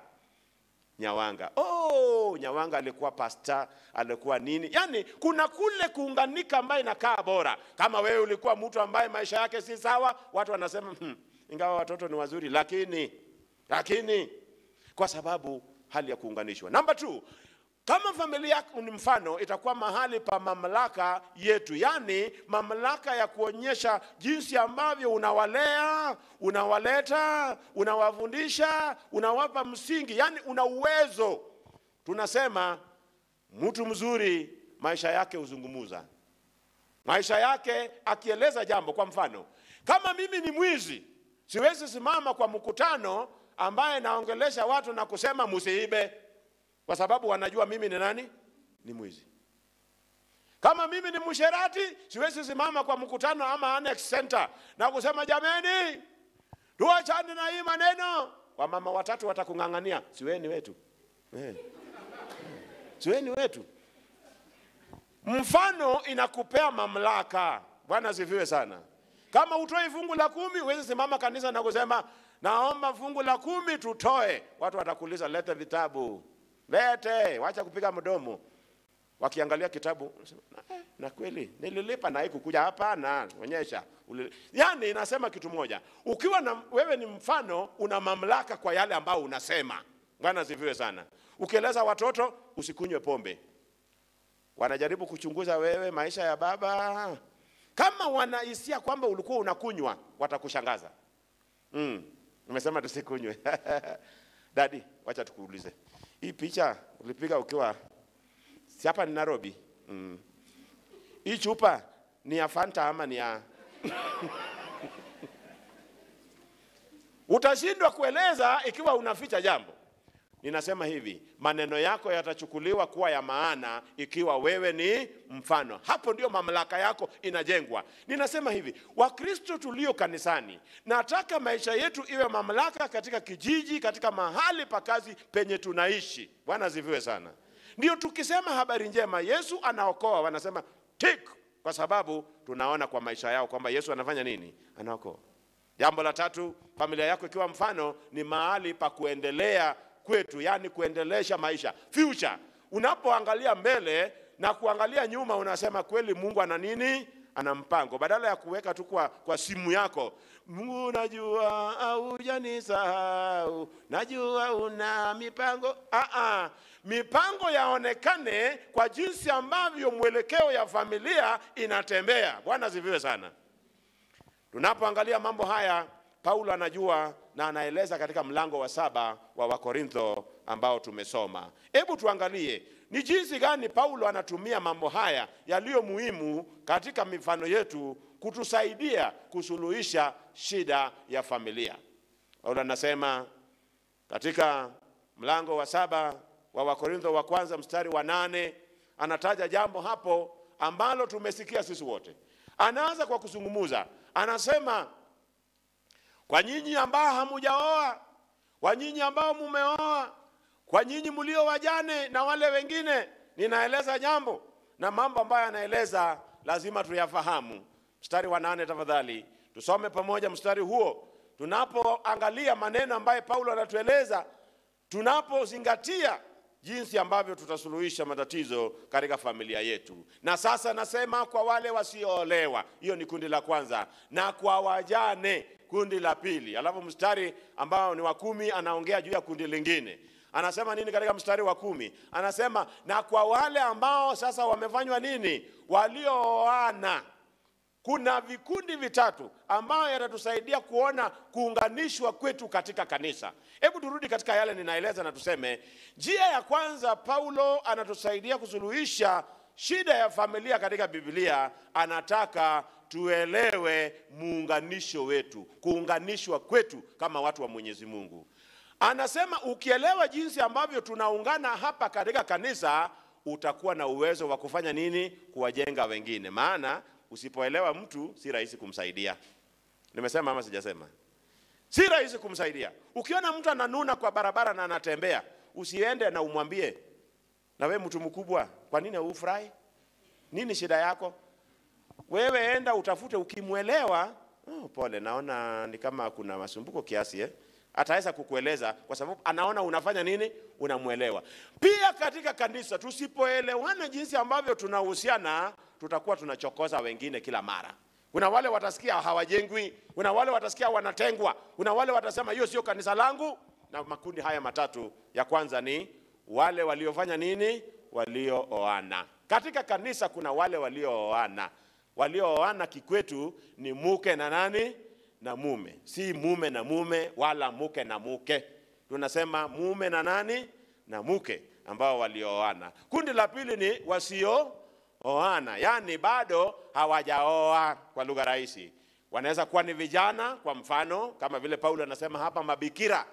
Nyawanga. Oh, Nyawanga alikuwa pasta, alikuwa nini? Yaani kuna kule kuunganika ambaye inakaa bora. Kama wewe ulikuwa mtu ambaye maisha yake si sawa, watu wanasema hmm, ingawa watoto ni wazuri, lakini lakini kwa sababu hali ya kuunganishwa. Namba 2, kama familia yako ni mfano, itakuwa mahali pa mamlaka yetu, yaani mamlaka ya kuonyesha jinsi ambavyo unawalea, unawaleta, unawafundisha, unawapa msingi, yaani una uwezo. Tunasema mtu mzuri maisha yake huzungumuza, maisha yake akieleza jambo. Kwa mfano, kama mimi ni mwizi, siwezi simama kwa mkutano ambaye naongelesha watu na kusema musiibe kwa sababu wanajua mimi ni nani? Ni mwizi. Kama mimi ni msherati, siwezi simama kwa mkutano ama annex center na kusema jameni, tuachane na hii maneno. Wamama watatu watakung'ang'ania, siweni wetu eh. siweni wetu. Mfano inakupea mamlaka. Bwana asifiwe sana. Kama utoi fungu la kumi, huwezi simama kanisa na kusema naomba fungu la kumi tutoe. Watu watakuuliza lete vitabu lete, wacha kupiga mdomo. Wakiangalia kitabu na, na kweli nililipa na kukuja hapa na onyesha. Yaani inasema kitu moja, ukiwa na wewe ni mfano, una mamlaka kwa yale ambayo unasema. Bwana ziviwe sana. Ukieleza watoto usikunywe pombe, wanajaribu kuchunguza wewe maisha ya baba. Kama wanahisia kwamba ulikuwa unakunywa, watakushangaza. Mm, nimesema tusikunywe. [LAUGHS] Dadi, wacha tukuulize hii picha ulipiga ukiwa si hapa ni Nairobi? Mm. Hii chupa ni ya Fanta ama ni ya [LAUGHS] utashindwa kueleza ikiwa unaficha jambo. Ninasema hivi, maneno yako yatachukuliwa kuwa ya maana ikiwa wewe ni mfano. Hapo ndio mamlaka yako inajengwa. Ninasema hivi, Wakristo tulio kanisani, nataka maisha yetu iwe mamlaka katika kijiji, katika mahali pa kazi penye tunaishi. Bwana ziviwe sana. Ndio tukisema habari njema, Yesu anaokoa, wanasema tik, kwa sababu tunaona kwa maisha yao kwamba Yesu anafanya nini? Anaokoa. Jambo la tatu, familia yako ikiwa mfano, ni mahali pa kuendelea kwetu, yani kuendelesha maisha future. Unapoangalia mbele na kuangalia nyuma, unasema kweli Mungu ana nini? Ana mpango, badala ya kuweka tu kwa, kwa simu yako. Mungu, najua haujanisahau, najua una mipango. Aa, mipango yaonekane kwa jinsi ambavyo mwelekeo ya familia inatembea. Bwana ziviwe sana. Tunapoangalia mambo haya, Paulo anajua na anaeleza katika mlango wa saba wa Wakorintho ambao tumesoma. Hebu tuangalie ni jinsi gani Paulo anatumia mambo haya yaliyo muhimu katika mifano yetu kutusaidia kusuluhisha shida ya familia. Paulo anasema katika mlango wa saba wa Wakorintho wa kwanza mstari wa nane anataja jambo hapo ambalo tumesikia sisi wote. Anaanza kwa kuzungumuza, anasema kwa nyinyi ambao hamujaoa, kwa nyinyi ambao mumeoa, kwa nyinyi mlio wajane na wale wengine, ninaeleza jambo na mambo ambayo anaeleza lazima tuyafahamu. Mstari wa nane, tafadhali tusome pamoja mstari huo, tunapoangalia maneno ambayo Paulo anatueleza, tunapozingatia jinsi ambavyo tutasuluhisha matatizo katika familia yetu. Na sasa nasema kwa wale wasioolewa, hiyo ni kundi la kwanza, na kwa wajane, kundi la pili. Alafu mstari ambao ni wa kumi anaongea juu ya kundi lingine. Anasema nini katika mstari wa kumi? Anasema na kwa wale ambao sasa wamefanywa nini, waliooana kuna vikundi vitatu ambayo yatatusaidia kuona kuunganishwa kwetu katika kanisa. Hebu turudi katika yale ninaeleza na tuseme, njia ya kwanza, Paulo anatusaidia kusuluhisha shida ya familia katika Biblia. Anataka tuelewe muunganisho wetu, kuunganishwa kwetu kama watu wa Mwenyezi Mungu. Anasema ukielewa jinsi ambavyo tunaungana hapa katika kanisa, utakuwa na uwezo wa kufanya nini? Kuwajenga wengine, maana usipoelewa mtu si rahisi kumsaidia. Nimesema ama sijasema? si rahisi kumsaidia. Ukiona mtu ananuna kwa barabara na anatembea, usiende na umwambie, na we mtu mkubwa, kwa nini hufurahi? Nini shida yako? Wewe enda utafute, ukimwelewa oh, pole, naona ni kama kuna masumbuko kiasi eh? ataweza kukueleza kwa sababu anaona unafanya nini, unamwelewa. Pia katika kanisa tusipoelewana jinsi ambavyo tunahusiana, tutakuwa tunachokoza wengine kila mara. Kuna wale watasikia hawajengwi, kuna wale watasikia wanatengwa, kuna wale watasema hiyo sio kanisa langu. Na makundi haya matatu, ya kwanza ni wale waliofanya nini, waliooana. Katika kanisa kuna wale waliooana. Waliooana kikwetu ni muke na nani na mume, si mume na mume wala muke na muke. Tunasema mume na nani na muke ambao waliooana. Kundi la pili ni wasiooana, yaani bado hawajaoa kwa lugha rahisi. Wanaweza kuwa ni vijana, kwa mfano kama vile Paulo anasema hapa, mabikira.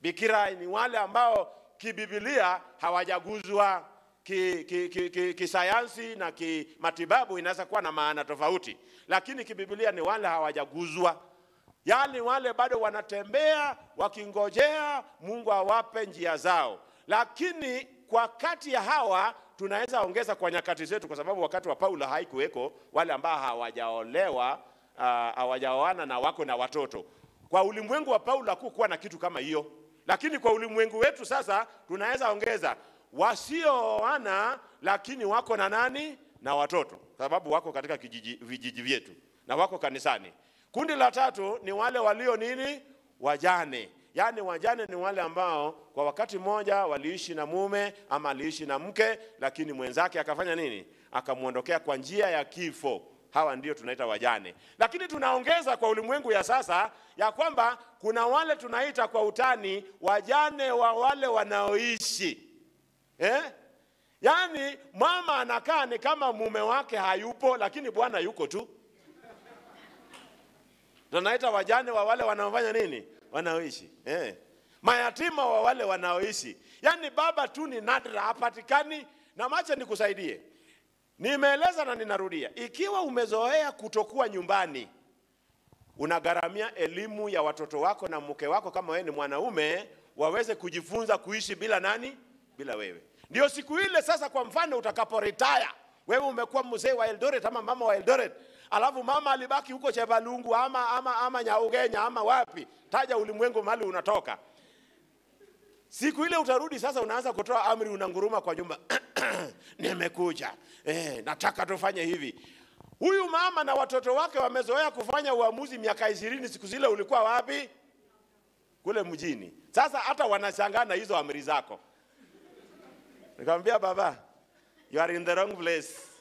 Bikira ni wale ambao kibibilia hawajaguzwa kisayansi ki, ki, ki, ki na kimatibabu inaweza kuwa na maana tofauti, lakini kibibilia ni wale hawajaguzwa, yaani wale bado wanatembea wakingojea Mungu awape njia zao. Lakini kwa kati ya hawa tunaweza ongeza kwa nyakati zetu, kwa sababu wakati wa Paulo haikuweko wale ambao hawajaolewa uh, hawajaoana na wako na watoto. Kwa ulimwengu wa Paulo hakukuwa na kitu kama hiyo, lakini kwa ulimwengu wetu sasa tunaweza ongeza wasiooana lakini wako na nani na watoto, sababu wako katika kijiji, vijiji vyetu na wako kanisani. Kundi la tatu ni wale walio nini, wajane. Yaani wajane ni wale ambao kwa wakati mmoja waliishi na mume ama aliishi na mke, lakini mwenzake akafanya nini, akamwondokea kwa njia ya kifo. Hawa ndio tunaita wajane, lakini tunaongeza kwa ulimwengu ya sasa ya kwamba kuna wale tunaita kwa utani wajane wa wale wanaoishi Eh? Yaani mama anakaa ni kama mume wake hayupo, lakini bwana yuko tu. Tunaita wajane wa wale wanaofanya nini? Wanaoishi. Eh. Mayatima wa wale wanaoishi. Yaani baba tu ni nadra, hapatikani. Na macha nikusaidie, nimeeleza na ninarudia, ikiwa umezoea kutokuwa nyumbani, unagharamia elimu ya watoto wako na mke wako, kama wewe ni mwanaume, waweze kujifunza kuishi bila nani? bila wewe. Ndio siku ile sasa, kwa mfano, utakapo retire wewe umekuwa mzee wa Eldoret ama mama wa Eldoret, alafu mama alibaki huko Chevalungu ama, ama, ama Nyaugenya ama wapi, taja ulimwengu mali unatoka. Siku ile utarudi sasa, unaanza kutoa amri, unanguruma kwa nyumba [CLEARS THROAT] nimekuja, eh, nataka tufanye hivi. Huyu mama na watoto wake wamezoea kufanya uamuzi miaka ishirini. Siku zile ulikuwa wapi? Kule mjini. Sasa hata wanashangaa na hizo amri zako. Nikamwambia baba, you are in the wrong place.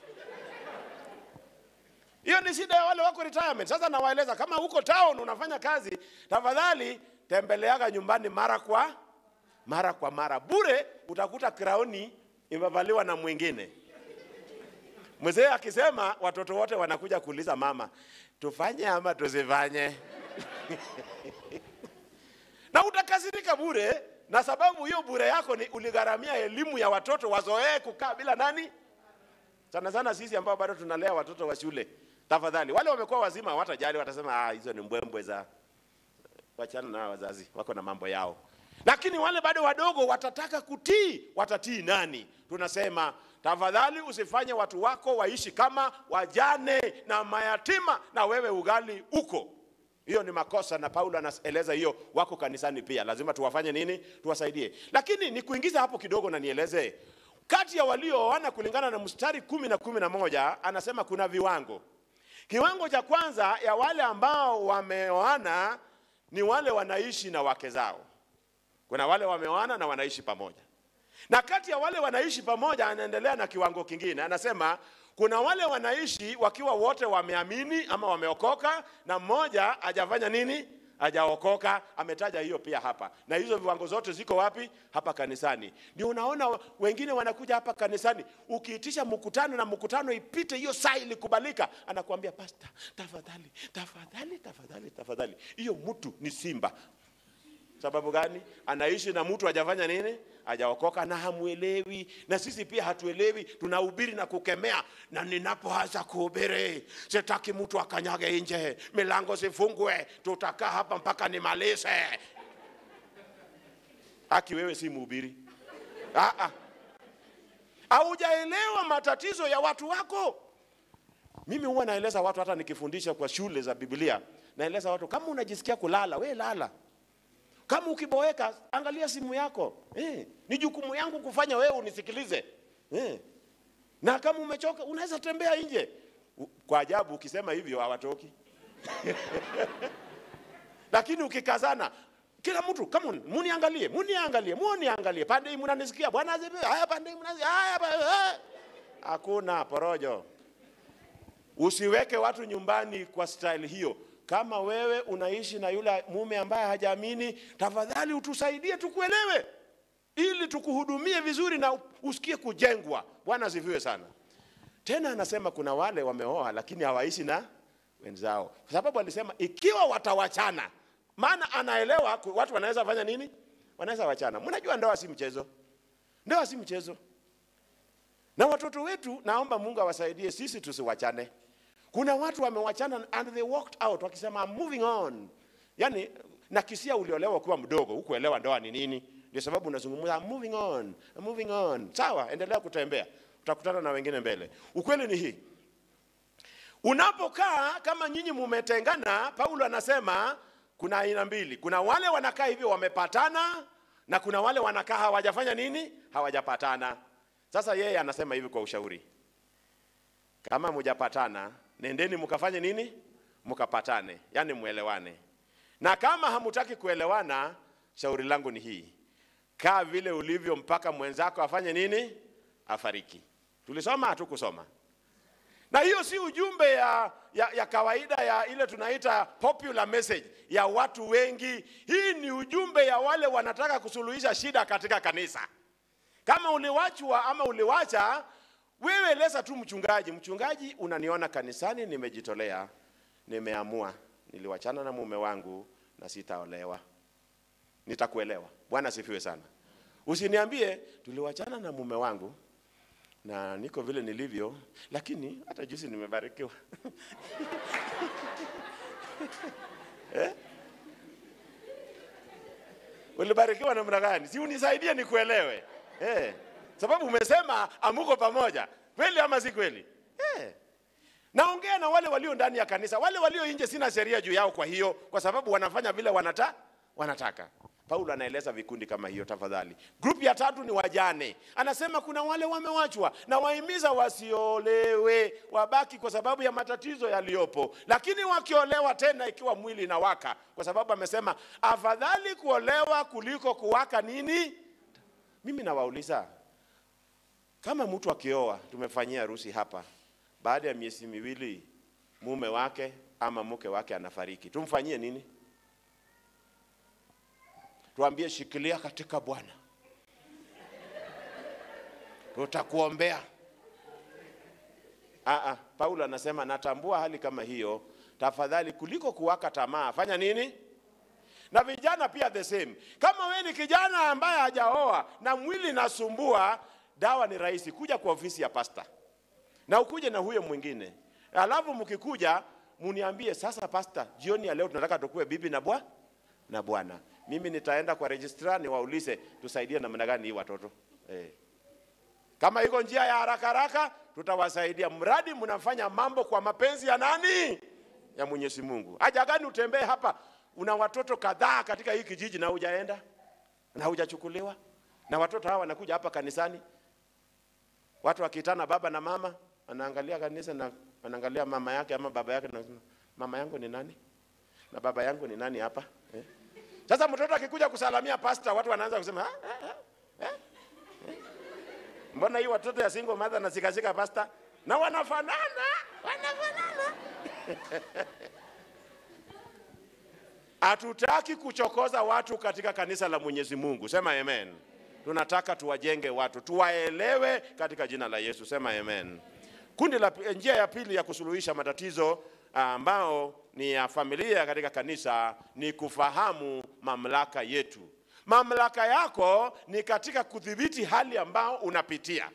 Hiyo ni shida ya wale wako retirement. Sasa nawaeleza kama huko town unafanya kazi, tafadhali tembeleaga nyumbani mara kwa mara kwa mara. Bure utakuta kraoni imevaliwa na mwingine. Mzee akisema watoto wote wanakuja kuuliza mama, tufanye ama tusifanye? [LAUGHS] na utakasirika bure na sababu hiyo bure yako ni uligharamia elimu ya watoto wazoee kukaa bila nani. Sana sana sisi ambao bado tunalea watoto wa shule, tafadhali, wale wamekuwa wazima watajali, watasema ah, hizo ni mbwembwe za wachana na wazazi wako na mambo yao. Lakini wale bado wadogo watataka kutii, watatii nani? Tunasema tafadhali, usifanye watu wako waishi kama wajane na mayatima, na wewe ugali uko hiyo ni makosa, na Paulo anaeleza hiyo. Wako kanisani pia, lazima tuwafanye nini? Tuwasaidie. Lakini ni kuingiza hapo kidogo na nieleze kati ya waliooana kulingana na mstari kumi na kumi na moja anasema kuna viwango. Kiwango cha kwanza ya wale ambao wameoana ni wale wanaishi na wake zao. Kuna wale wameoana na wanaishi pamoja, na kati ya wale wanaishi pamoja anaendelea na kiwango kingine, anasema kuna wale wanaishi wakiwa wote wameamini ama wameokoka na mmoja hajafanya nini hajaokoka ametaja hiyo pia hapa. Na hizo viwango zote ziko wapi? Hapa kanisani. Ndio unaona wengine wanakuja hapa kanisani ukiitisha mkutano na mkutano ipite hiyo saa ilikubalika anakuambia pasta tafadhali tafadhali tafadhali tafadhali. Hiyo mtu ni simba Sababu gani? Anaishi na mtu hajafanya nini? Hajaokoka na hamwelewi, na sisi pia hatuelewi. Tunahubiri na kukemea, na ninapoanza kuhubiri sitaki mtu akanyage nje, milango zifungwe, tutakaa hapa mpaka nimalize. Haki wewe si mhubiri. Haujaelewa matatizo ya watu wako. Mimi huwa naeleza watu, hata nikifundisha kwa shule za Biblia, naeleza watu, kama unajisikia kulala, we lala. Kama ukiboeka, angalia simu yako. Eh, ni jukumu yangu kufanya wewe unisikilize. Eh. Na kama umechoka, unaweza tembea nje. Kwa ajabu, ukisema hivyo hawatoki. [LAUGHS] Lakini ukikazana, kila mtu on, muniangalie, muniangalie, muniangalie. Pande hii mnanisikia? Bwana azibu Haya pande hii mnanisikia? Haya eh. Hakuna porojo. Usiweke watu nyumbani kwa style hiyo. Kama wewe unaishi na yule mume ambaye hajaamini, tafadhali utusaidie tukuelewe, ili tukuhudumie vizuri na usikie kujengwa. Bwana asifiwe sana. Tena anasema kuna wale wameoa lakini hawaishi na wenzao, kwa sababu alisema ikiwa watawachana, maana anaelewa watu wanaweza fanya nini, wanaweza wachana. Mnajua ndoa si mchezo, ndoa si mchezo. Na watoto wetu, naomba Mungu awasaidie sisi tusiwachane. Kuna watu wamewachana and they walked out wakisema I'm moving on. Yani nakisia uliolewa ukiwa mdogo, hukuelewa ndoa ni nini. Ndio sababu unazungumza I'm moving on, I'm moving on. Sawa, endelea kutembea. Utakutana na wengine mbele. Ukweli ni hii. Unapokaa kama nyinyi mumetengana, Paulo anasema kuna aina mbili. Kuna wale wanakaa hivyo wamepatana na kuna wale wanakaa hawajafanya nini? Hawajapatana. Sasa yeye anasema hivi kwa ushauri. Kama mujapatana, nendeni mkafanye nini? Mkapatane, yani mwelewane. Na kama hamutaki kuelewana, shauri langu ni hii, kaa vile ulivyo mpaka mwenzako afanye nini? Afariki. Tulisoma hatukusoma? Na hiyo si ujumbe ya, ya, ya kawaida ya ile tunaita popular message ya watu wengi. Hii ni ujumbe ya wale wanataka kusuluhisha shida katika kanisa. Kama uliwachwa ama uliwacha, wewe eleza tu mchungaji, mchungaji, unaniona kanisani, nimejitolea, nimeamua, niliwachana na mume wangu na sitaolewa. Nitakuelewa. Bwana sifiwe sana. Usiniambie tuliwachana na mume wangu na niko vile nilivyo, lakini hata juzi nimebarikiwa [LAUGHS] eh? Ulibarikiwa namna gani? Si unisaidie nikuelewe eh. Sababu umesema amuko pamoja, kweli ama si kweli eh? Naongea na wale walio ndani ya kanisa, wale walio nje sina sheria juu yao, kwa hiyo kwa sababu wanafanya vile wanata, wanataka. Paulo anaeleza vikundi kama hiyo, tafadhali. Grupu ya tatu ni wajane, anasema kuna wale wamewachwa, na wahimiza wasiolewe, wabaki kwa sababu ya matatizo yaliyopo, lakini wakiolewa tena, ikiwa mwili inawaka, kwa sababu amesema afadhali kuolewa kuliko kuwaka nini. Mimi nawauliza, kama mtu akioa, tumefanyia harusi hapa, baada ya miezi miwili mume wake ama mke wake anafariki, tumfanyie nini? Tuambie shikilia katika Bwana, tutakuombea. Ah, ah, Paulo anasema natambua hali kama hiyo, tafadhali kuliko kuwaka tamaa, fanya nini? Na vijana pia the same. Kama we ni kijana ambaye hajaoa na mwili nasumbua, dawa ni rahisi, kuja kwa ofisi ya pasta na ukuje na huyo mwingine, alafu mkikuja muniambie sasa, pasta, jioni ya leo tunataka tukue bibi na bwa na bwana. Mimi nitaenda kwa registrar niwaulize tusaidie namna gani hii watoto eh. Kama iko njia ya haraka haraka, tutawasaidia mradi mnafanya mambo kwa mapenzi ya nani? Ya Mwenyezi Mungu. Haja gani utembee hapa, una watoto kadhaa katika hii kijiji na hujaenda na hujachukuliwa, na watoto hawa wanakuja hapa kanisani, watu wakitana baba na mama, anaangalia kanisa na anaangalia mama yake ama baba yake, na mama yangu ni nani na baba yangu ni nani hapa eh? Sasa mtoto akikuja kusalamia pasta, watu wanaanza kusema ah, ah, ah, eh, eh. Mbona hii watoto ya single mother na sikashika pasta na wanafanana, wanafanana. [LAUGHS] Hatutaki kuchokoza watu katika kanisa la Mwenyezi Mungu, sema amen. Tunataka tuwajenge watu, tuwaelewe katika jina la Yesu, sema amen. Kundi la njia ya pili ya kusuluhisha matatizo ambao ni ya familia katika kanisa ni kufahamu mamlaka yetu. Mamlaka yako ni katika kudhibiti hali ambao unapitia.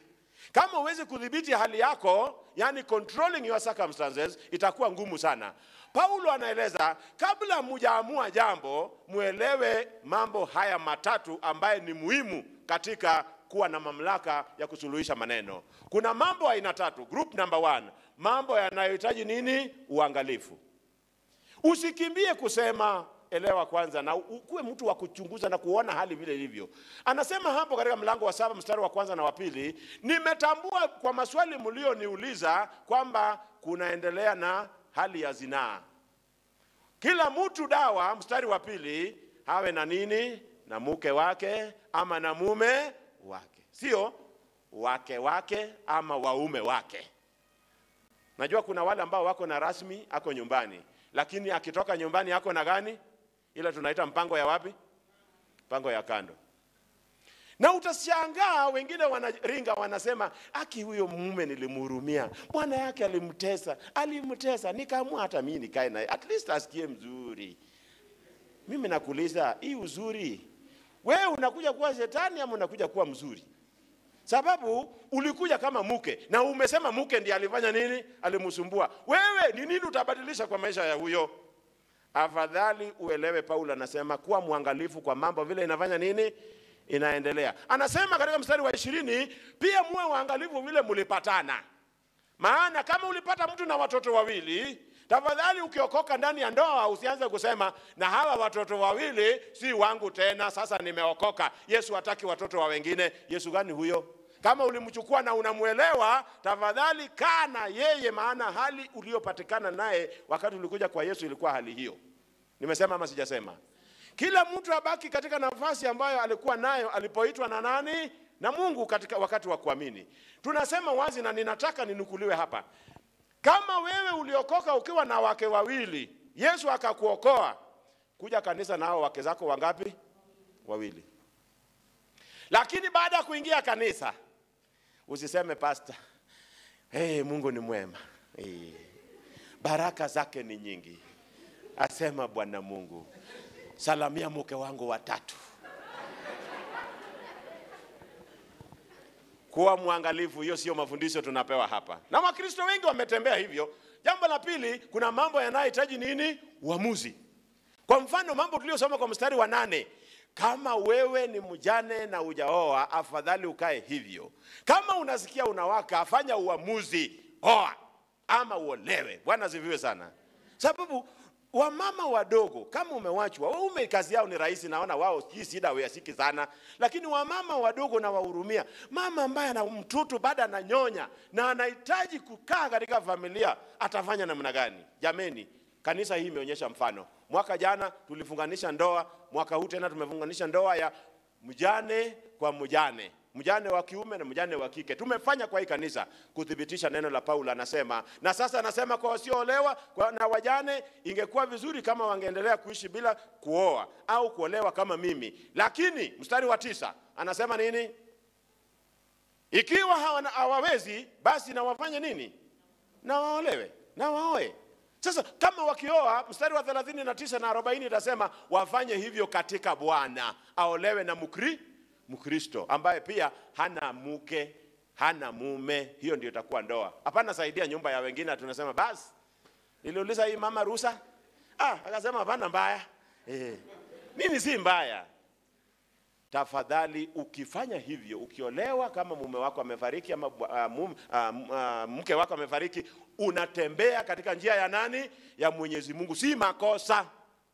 Kama uwezi kudhibiti hali yako, yani controlling your circumstances, itakuwa ngumu sana. Paulo anaeleza kabla mujaamua jambo, muelewe mambo haya matatu ambaye ni muhimu katika kuwa na mamlaka ya kusuluhisha maneno. Kuna mambo aina tatu. Group number one, mambo yanayohitaji nini? Uangalifu. Usikimbie kusema elewa kwanza, na ukuwe mtu wa kuchunguza na kuona hali vile ilivyo. Anasema hapo katika mlango wa saba mstari wa kwanza na wa pili, nimetambua kwa maswali mlioniuliza kwamba kunaendelea na hali ya zinaa. Kila mtu dawa, mstari wa pili, hawe na nini? Na mke wake ama na mume wake, sio wake wake ama waume wake. Najua kuna wale ambao wako na rasmi, ako nyumbani, lakini akitoka nyumbani ako na gani? Ile tunaita mpango ya wapi? Mpango ya kando. Na utashangaa wengine wanaringa, wanasema aki, huyo mume nilimhurumia, bwana yake alimtesa, alimtesa, nikaamua hata mimi nikae naye, at least asikie mzuri. Mimi nakuuliza, hii uzuri, wewe unakuja kuwa shetani ama unakuja kuwa mzuri? Sababu ulikuja kama mke na umesema mke ndiye alifanya nini? Alimsumbua. Wewe ni nini utabadilisha kwa maisha ya huyo? Afadhali uelewe, Paulo anasema kuwa mwangalifu kwa mambo vile inafanya nini, inaendelea. Anasema katika mstari wa ishirini, pia muwe waangalifu vile mlipatana. Maana kama ulipata mtu na watoto wawili, tafadhali ukiokoka ndani ya ndoa usianze kusema na hawa watoto wawili si wangu tena, sasa nimeokoka. Yesu hataki watoto wa wengine. Yesu gani huyo? Kama ulimchukua na unamwelewa, tafadhali kaa na yeye, maana hali uliyopatikana naye wakati ulikuja kwa Yesu ilikuwa hali hiyo. Nimesema ama sijasema? Kila mtu abaki katika nafasi ambayo alikuwa nayo alipoitwa na nani? Na Mungu katika wakati wa kuamini. Tunasema wazi na ninataka ninukuliwe hapa. Kama wewe uliokoka ukiwa na wake wawili, Yesu akakuokoa, kuja kanisa na wake zako wangapi? Wawili. Lakini baada ya kuingia kanisa, usiseme pasta, hey, Mungu ni mwema hey, baraka zake ni nyingi, asema Bwana Mungu, salamia mke wangu watatu. Kuwa mwangalifu, hiyo sio mafundisho tunapewa hapa, na Wakristo wengi wametembea hivyo. Jambo la pili, kuna mambo yanayohitaji nini? Uamuzi. Kwa mfano, mambo tuliyosoma kwa mstari wa nane, kama wewe ni mjane na ujaoa, afadhali ukae hivyo. Kama unasikia unawaka, afanya uamuzi, oa ama uolewe. Bwana ziviwe sana. Sababu wamama wadogo kama umewachwa, waume kazi yao ni rahisi, naona wao hii shida wayashiki sana, lakini wamama wadogo na wahurumia. Mama ambaye ana mtoto bado ananyonya na anahitaji kukaa katika familia, atafanya namna gani? Jameni, kanisa hii imeonyesha mfano. Mwaka jana tulifunganisha ndoa, mwaka huu tena tumefunganisha ndoa ya mjane kwa mjane, mjane wa kiume na mjane wa kike. Tumefanya kwa hii kanisa kuthibitisha neno la Paulo, anasema na sasa anasema kwa wasioolewa na wajane, ingekuwa vizuri kama wangeendelea kuishi bila kuoa au kuolewa kama mimi. Lakini mstari wa tisa anasema nini? Ikiwa hawawezi, basi na wafanye nini? Na waolewe na waoe. Sasa kama wakioa, mstari wa 39 na 40 itasema wafanye hivyo katika Bwana, aolewe na mkri Mkristo ambaye pia hana mke hana mume, hiyo ndio itakuwa ndoa. Hapana saidia nyumba ya wengine, tunasema basi. Niliuliza hii mama rusa ah, akasema hapana mbaya. Eh, mimi si mbaya? Tafadhali ukifanya hivyo, ukiolewa kama mume wako amefariki ama uh, mum, uh, uh, mke wako amefariki, unatembea katika njia ya nani? Ya Mwenyezi Mungu, si makosa.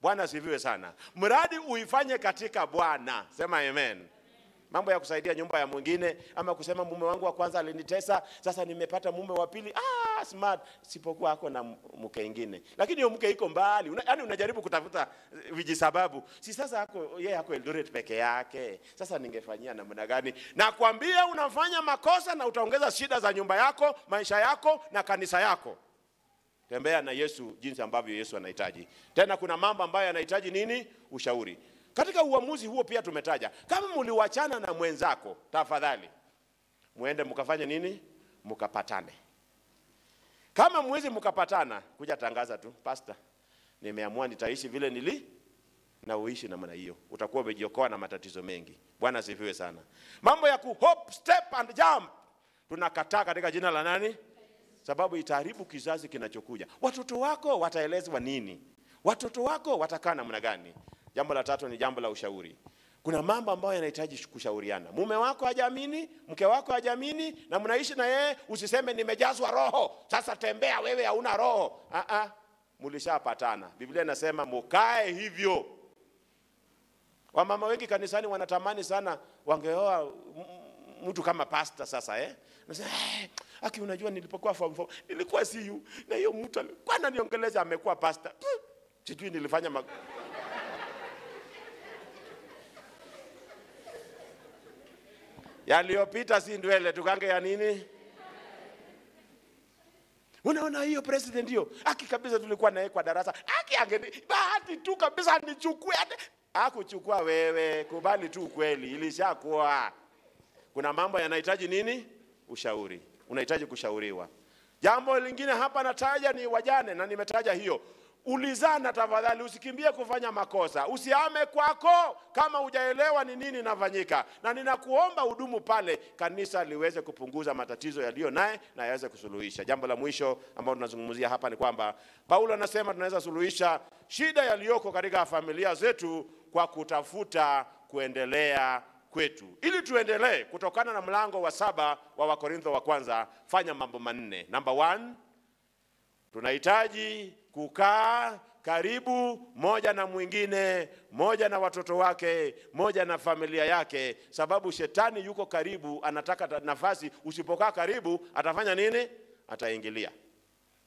Bwana asifiwe sana. Mradi uifanye katika Bwana, sema amen. Mambo ya kusaidia nyumba ya mwingine ama kusema mume wangu wa kwanza alinitesa, sasa nimepata mume wa pili. Ah, smart, sipokuwa ako na mke ingine, lakini hiyo mke iko mbali. Una, yani unajaribu kutafuta eh, vijisababu. Si sasa ako yeye ako Eldoret peke yake, sasa ningefanyia namna gani? Nakwambia unafanya makosa na utaongeza shida za nyumba yako, maisha yako na kanisa yako. Tembea na Yesu jinsi ambavyo Yesu anahitaji. Tena kuna mambo ambayo yanahitaji nini? Ushauri. Katika uamuzi huo pia tumetaja, kama mliwachana na mwenzako, tafadhali muende mkafanye nini? Mkapatane. Kama mwezi mkapatana, kuja tangaza tu, pastor, nimeamua nitaishi vile nili na uishi namna hiyo, utakuwa umejiokoa na matatizo mengi. Bwana asifiwe sana. Mambo ya ku hop, step and jump tunakataa katika jina la nani? Sababu itaharibu kizazi kinachokuja. Watoto wako wataelezwa nini? Watoto wako watakaa namna gani? Jambo la tatu ni jambo la ushauri. Kuna mambo ambayo yanahitaji kushauriana. Mume wako hajaamini, mke wako hajaamini, na mnaishi na yeye, usiseme nimejazwa roho, sasa tembea wewe, hauna roho. Ah ah. Biblia inasema mukae hivyo. Wamama wengi kanisani wanatamani sana wangeoa mtu kama pasta sasa eh? Nasema, "Eh, aki unajua nilipokuwa form 4 nilikuwa CU na hiyo mtu alikuwa ananiongeleza amekuwa pasta. Sijui nilifanya mag... Yaliyopita si ndwele tukange ya nini? Unaona hiyo president hiyo, aki kabisa tulikuwa naye kwa darasa, aki angeni bahati tu kabisa nichukue, ate- akuchukua wewe, kubali tu kweli, ilishakuwa. Kuna mambo yanahitaji nini? Ushauri, unahitaji kushauriwa. Jambo lingine hapa nataja ni wajane, na nimetaja hiyo. Ulizana tafadhali, usikimbie kufanya makosa, usiame kwako kama hujaelewa ni nini inafanyika, na ninakuomba hudumu pale kanisa liweze kupunguza matatizo yaliyo naye na yaweze kusuluhisha. Jambo la mwisho ambalo tunazungumzia hapa ni kwamba Paulo anasema tunaweza suluhisha shida yaliyoko katika familia zetu kwa kutafuta kuendelea kwetu. Ili tuendelee kutokana na mlango wa saba wa Wakorintho wa kwanza, fanya mambo manne. Number one, tunahitaji kukaa karibu moja na mwingine, moja na watoto wake, moja na familia yake, sababu shetani yuko karibu, anataka nafasi. Usipokaa karibu, atafanya nini? Ataingilia.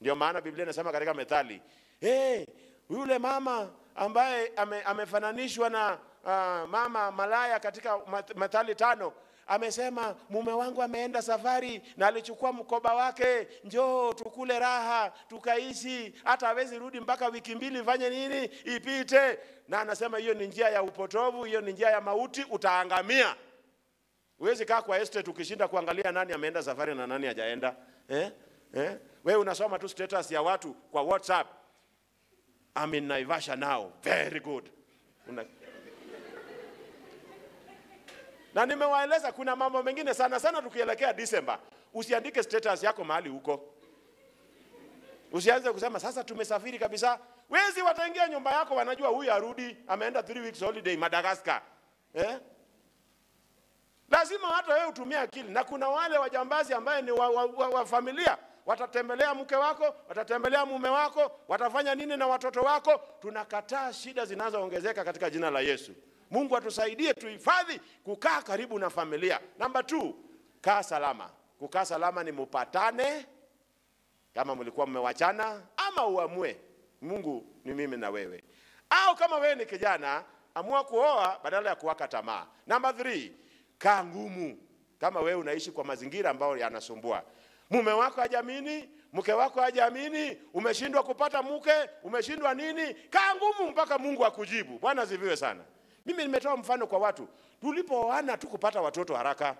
Ndio maana Biblia inasema katika Methali, hey, yule mama ambaye ame, amefananishwa na uh, mama malaya katika Methali tano amesema mume wangu ameenda safari na alichukua mkoba wake, njoo tukule raha tukaishi, hata hawezi rudi mpaka wiki mbili, fanye nini ipite. Na anasema hiyo ni njia ya upotovu, hiyo ni njia ya mauti, utaangamia. Huwezi kaa kwa estate ukishinda kuangalia nani ameenda safari na nani hajaenda eh? Eh? Wewe unasoma tu status ya watu kwa WhatsApp. I'm in Naivasha now. Very good. Una... Na nimewaeleza kuna mambo mengine sana sana tukielekea Disemba. Usiandike status yako mahali huko. Usianze kusema sasa tumesafiri kabisa. Wezi wataingia nyumba yako wanajua huyu arudi ameenda 3 weeks holiday Madagascar. Eh? Lazima hata wewe utumie akili, na kuna wale wajambazi ambaye ni wa, wa, wa, wa familia watatembelea mke wako, watatembelea mume wako, watafanya nini na watoto wako. Tunakataa shida zinazoongezeka katika jina la Yesu. Mungu atusaidie tuhifadhi kukaa karibu na familia. Namba tu, kaa salama. Kukaa salama ni mupatane, kama mlikuwa mmewachana, ama uamue Mungu ni mimi na wewe, au kama wewe ni kijana amua kuoa badala ya kuwaka tamaa. Namba 3, kaa ngumu. Kama wewe unaishi kwa mazingira ambayo yanasumbua, mume wako hajamini, mke wako hajamini, umeshindwa kupata mke, umeshindwa nini, kaa ngumu mpaka Mungu akujibu. Bwana ziviwe sana. Mimi nimetoa mfano kwa watu, tulipooana tu kupata watoto haraka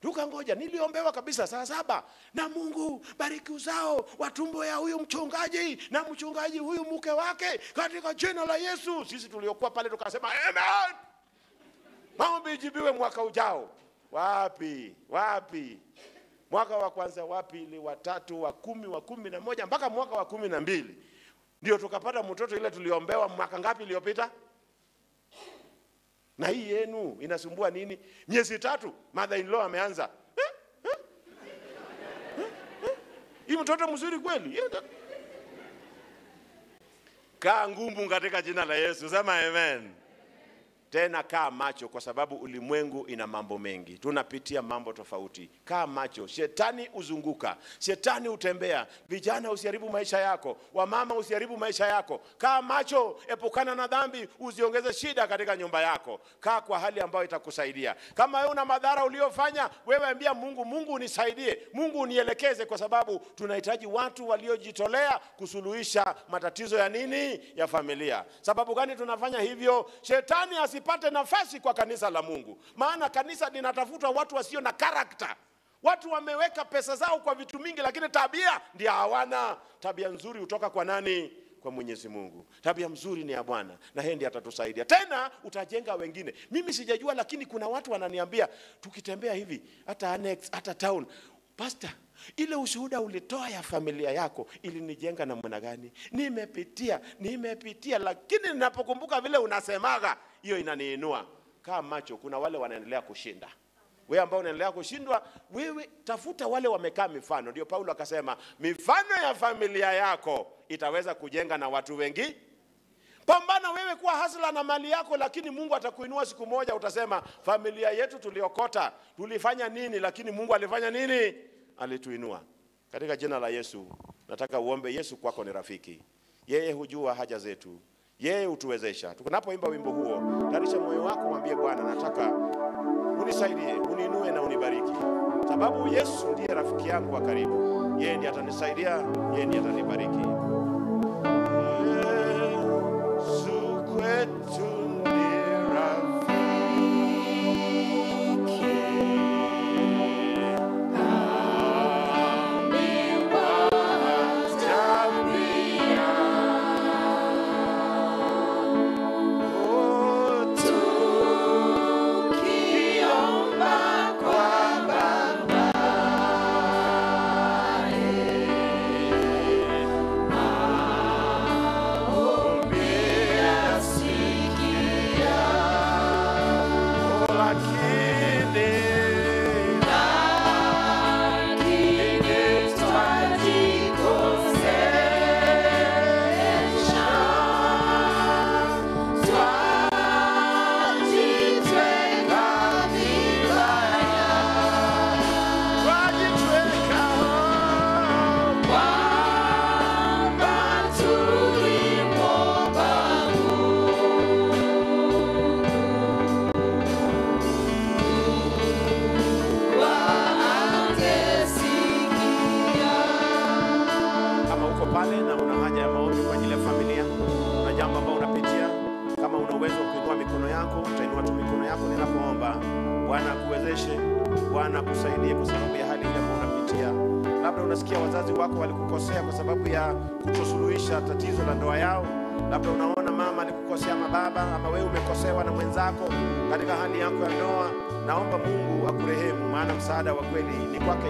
tukangoja, niliombewa kabisa saa saba na Mungu, bariki uzao wa tumbo ya huyu mchungaji na mchungaji huyu mke wake katika jina la Yesu. Sisi tuliokuwa pale tukasema amen, maombi ijibiwe mwaka ujao. Wapi wapi? Mwaka wa kwanza, wa pili, wa tatu, wa kumi, wa kumi na moja mpaka mwaka wa kumi na mbili ndio tukapata mtoto ile tuliombewa mwaka ngapi iliyopita? Na hii yenu inasumbua nini? Miezi tatu mother in law ameanza Eh? Eh? Eh? Hii mtoto mzuri kweli? Kaa ngumbu katika jina la Yesu, sema amen. Tena kaa macho, kwa sababu ulimwengu ina mambo mengi, tunapitia mambo tofauti. Kaa macho, shetani uzunguka, shetani utembea. Vijana usiharibu maisha yako, wamama usiharibu maisha yako. Kaa macho, epukana na dhambi, usiongeze shida katika nyumba yako. Kaa kwa hali ambayo itakusaidia. Kama wewe una madhara uliofanya, wewe ambia Mungu, Mungu unisaidie, Mungu unielekeze, kwa sababu tunahitaji watu waliojitolea kusuluhisha matatizo ya nini, ya familia. Sababu gani tunafanya hivyo? Shetani asipate nafasi kwa kanisa la Mungu, maana kanisa linatafuta watu wasio na karakta, Watu wameweka pesa zao kwa vitu mingi, lakini tabia ndio hawana. Tabia nzuri hutoka kwa nani? Kwa Mwenyezi Mungu. Tabia mzuri ni ya Bwana na yeye ndiye atatusaidia. Tena utajenga wengine. Mimi sijajua, lakini kuna watu wananiambia tukitembea hivi hata annex, hata town, pastor, ile ushuhuda ulitoa ya familia yako ilinijenga namna gani? Nimepitia, nimepitia, lakini ninapokumbuka vile unasemaga, hiyo inaniinua. Kaa macho, kuna wale wanaendelea kushinda wewe ambao unaendelea kushindwa, wewe tafuta wale wamekaa mifano. Ndio Paulo akasema mifano ya familia yako itaweza kujenga na watu wengi. Pambana wewe kuwa hasla na mali yako, lakini Mungu atakuinua siku moja. Utasema familia yetu tuliokota, tulifanya nini, lakini Mungu alifanya nini? Alituinua. Katika jina la Yesu nataka uombe. Yesu kwako ni rafiki, yeye hujua haja zetu, yeye hutuwezesha. Tunapoimba wimbo huo, tarisha moyo wako, mwambie Bwana, nataka unisaidie, uniinue na unibariki, sababu Yesu ndiye rafiki yangu wa karibu. Yeye ndiye atanisaidia, yeye ndiye atanibariki.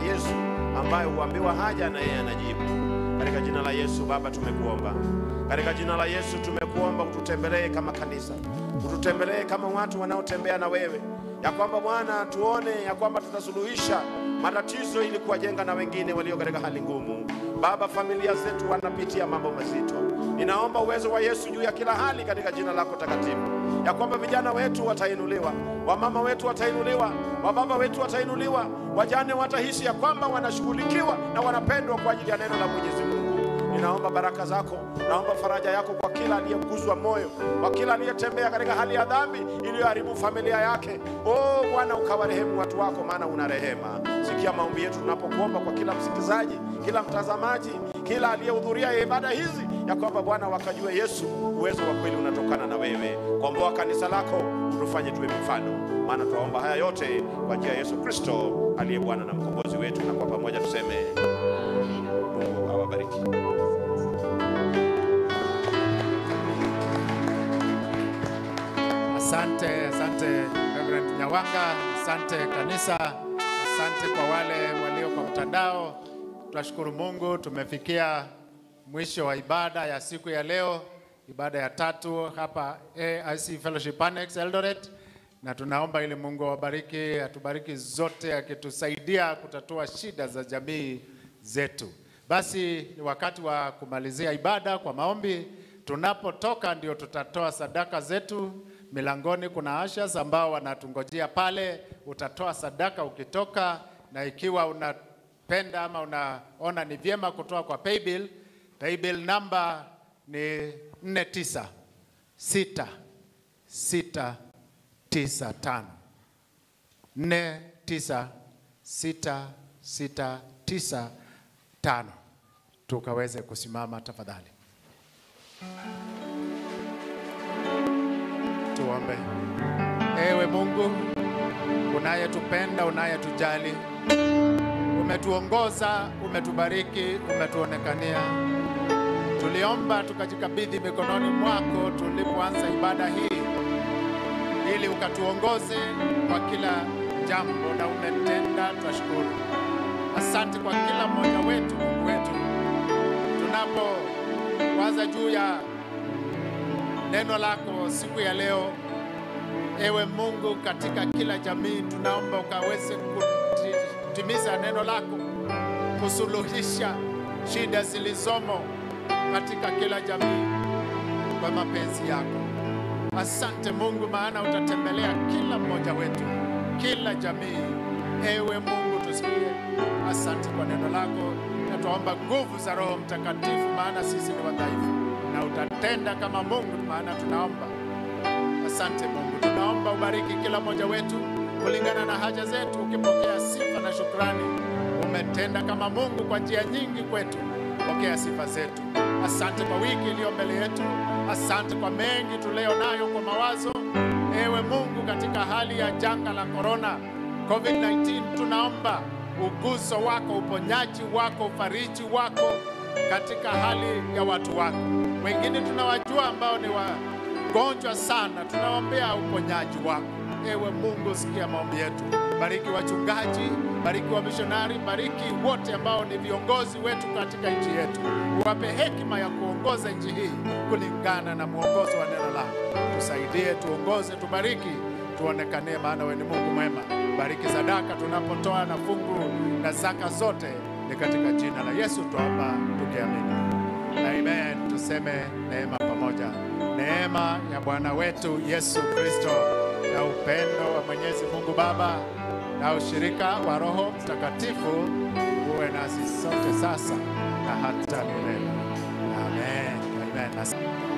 Yesu, ambaye huambiwa haja na yeye anajibu. Katika jina la Yesu Baba, tumekuomba. Katika jina la Yesu tumekuomba, ututembelee kama kanisa, ututembelee kama watu wanaotembea na wewe, ya kwamba Bwana tuone ya kwamba tutasuluhisha matatizo ili kuwajenga na wengine walio katika hali ngumu. Baba, familia zetu wanapitia mambo mazito. Ninaomba uwezo wa Yesu juu ya kila hali katika jina lako takatifu, ya kwamba vijana wetu watainuliwa, wamama wetu watainuliwa, wababa wetu watainuliwa, wajane watahisi ya kwamba wanashughulikiwa na wanapendwa kwa ajili ya neno la Mwenyezi Mungu. Ninaomba baraka zako, naomba faraja yako kwa kila aliyeguzwa moyo, kwa kila aliyetembea katika hali ya dhambi iliyoharibu familia yake. Oh Bwana, ukawarehemu watu wako, maana una rehema. Sikia maombi yetu tunapokuomba kwa kila msikilizaji, kila mtazamaji, kila aliyehudhuria ibada hizi, ya kwamba Bwana wakajue Yesu, uwezo wa kweli unatokana na wewe. Komboa kanisa lako, utufanye tuwe mifano, maana tuwaomba haya yote kwa njia ya Yesu Kristo aliye Bwana na mkombozi wetu, na kwa pamoja tuseme Mungu awabariki. Asante, asante Reverend Nyawanga, asante kanisa, asante kwa wale walio kwa mtandao. Tunashukuru Mungu, tumefikia mwisho wa ibada ya siku ya leo, ibada ya tatu hapa AIC Fellowship Annex Eldoret, na tunaomba ili Mungu awabariki, atubariki zote, akitusaidia kutatua shida za jamii zetu. Basi ni wakati wa kumalizia ibada kwa maombi. Tunapotoka ndio tutatoa sadaka zetu. Milangoni kuna ashas ambao wanatungojea pale, utatoa sadaka ukitoka, na ikiwa unapenda ama unaona ni vyema kutoa kwa paybill, paybill namba ni 49 6 6 9 5 4 9 6 6 9 5. Tukaweze kusimama tafadhali. Tuombe. Ewe Mungu unayetupenda, unayetujali, umetuongoza, umetubariki, umetuonekania. Tuliomba tukajikabidhi mikononi mwako tulipoanza ibada hii, ili ukatuongoze kwa kila jambo, na umetenda. Twashukuru. Asante kwa kila mmoja wetu, Mungu wetu, tunapowaza juu ya neno lako siku ya leo. Ewe Mungu, katika kila jamii tunaomba ukaweze kutimiza neno lako, kusuluhisha shida zilizomo katika kila jamii kwa mapenzi yako. Asante Mungu, maana utatembelea kila mmoja wetu, kila jamii. Ewe Mungu, tusikie. Asante kwa neno lako, na tuomba nguvu za Roho Mtakatifu, maana sisi ni wadhaifu, na utatenda kama Mungu, maana tunaomba Asante Mungu, tunaomba ubariki kila mmoja wetu kulingana na haja zetu, ukipokea sifa na shukrani. Umetenda kama Mungu kwa njia nyingi kwetu, pokea sifa zetu. Asante kwa wiki iliyo mbele yetu, asante kwa mengi tuleo nayo kwa mawazo. Ewe Mungu, katika hali ya janga la korona COVID-19, tunaomba uguso wako, uponyaji wako, ufariji wako katika hali ya watu wako. Wengine tunawajua ambao ni wagonjwa sana, tunaombea uponyaji wako. Ewe Mungu, sikia maombi yetu. Bariki wachungaji, bariki wamishonari, bariki wote ambao ni viongozi wetu katika nchi yetu. Uwape hekima ya kuongoza nchi hii kulingana na mwongozo wa neno lako. Tusaidie, tuongoze, tubariki, tuonekanie, maana wewe ni Mungu mwema. Bariki sadaka tunapotoa na fungu na zaka zote, ni katika jina la Yesu tuomba tukiamini. Amen. Tuseme neema pamoja. Neema ya Bwana wetu Yesu Kristo na upendo wa Mwenyezi Mungu Baba na ushirika wa Roho Mtakatifu uwe nasi sote sasa na hata milele. Amen. Amen.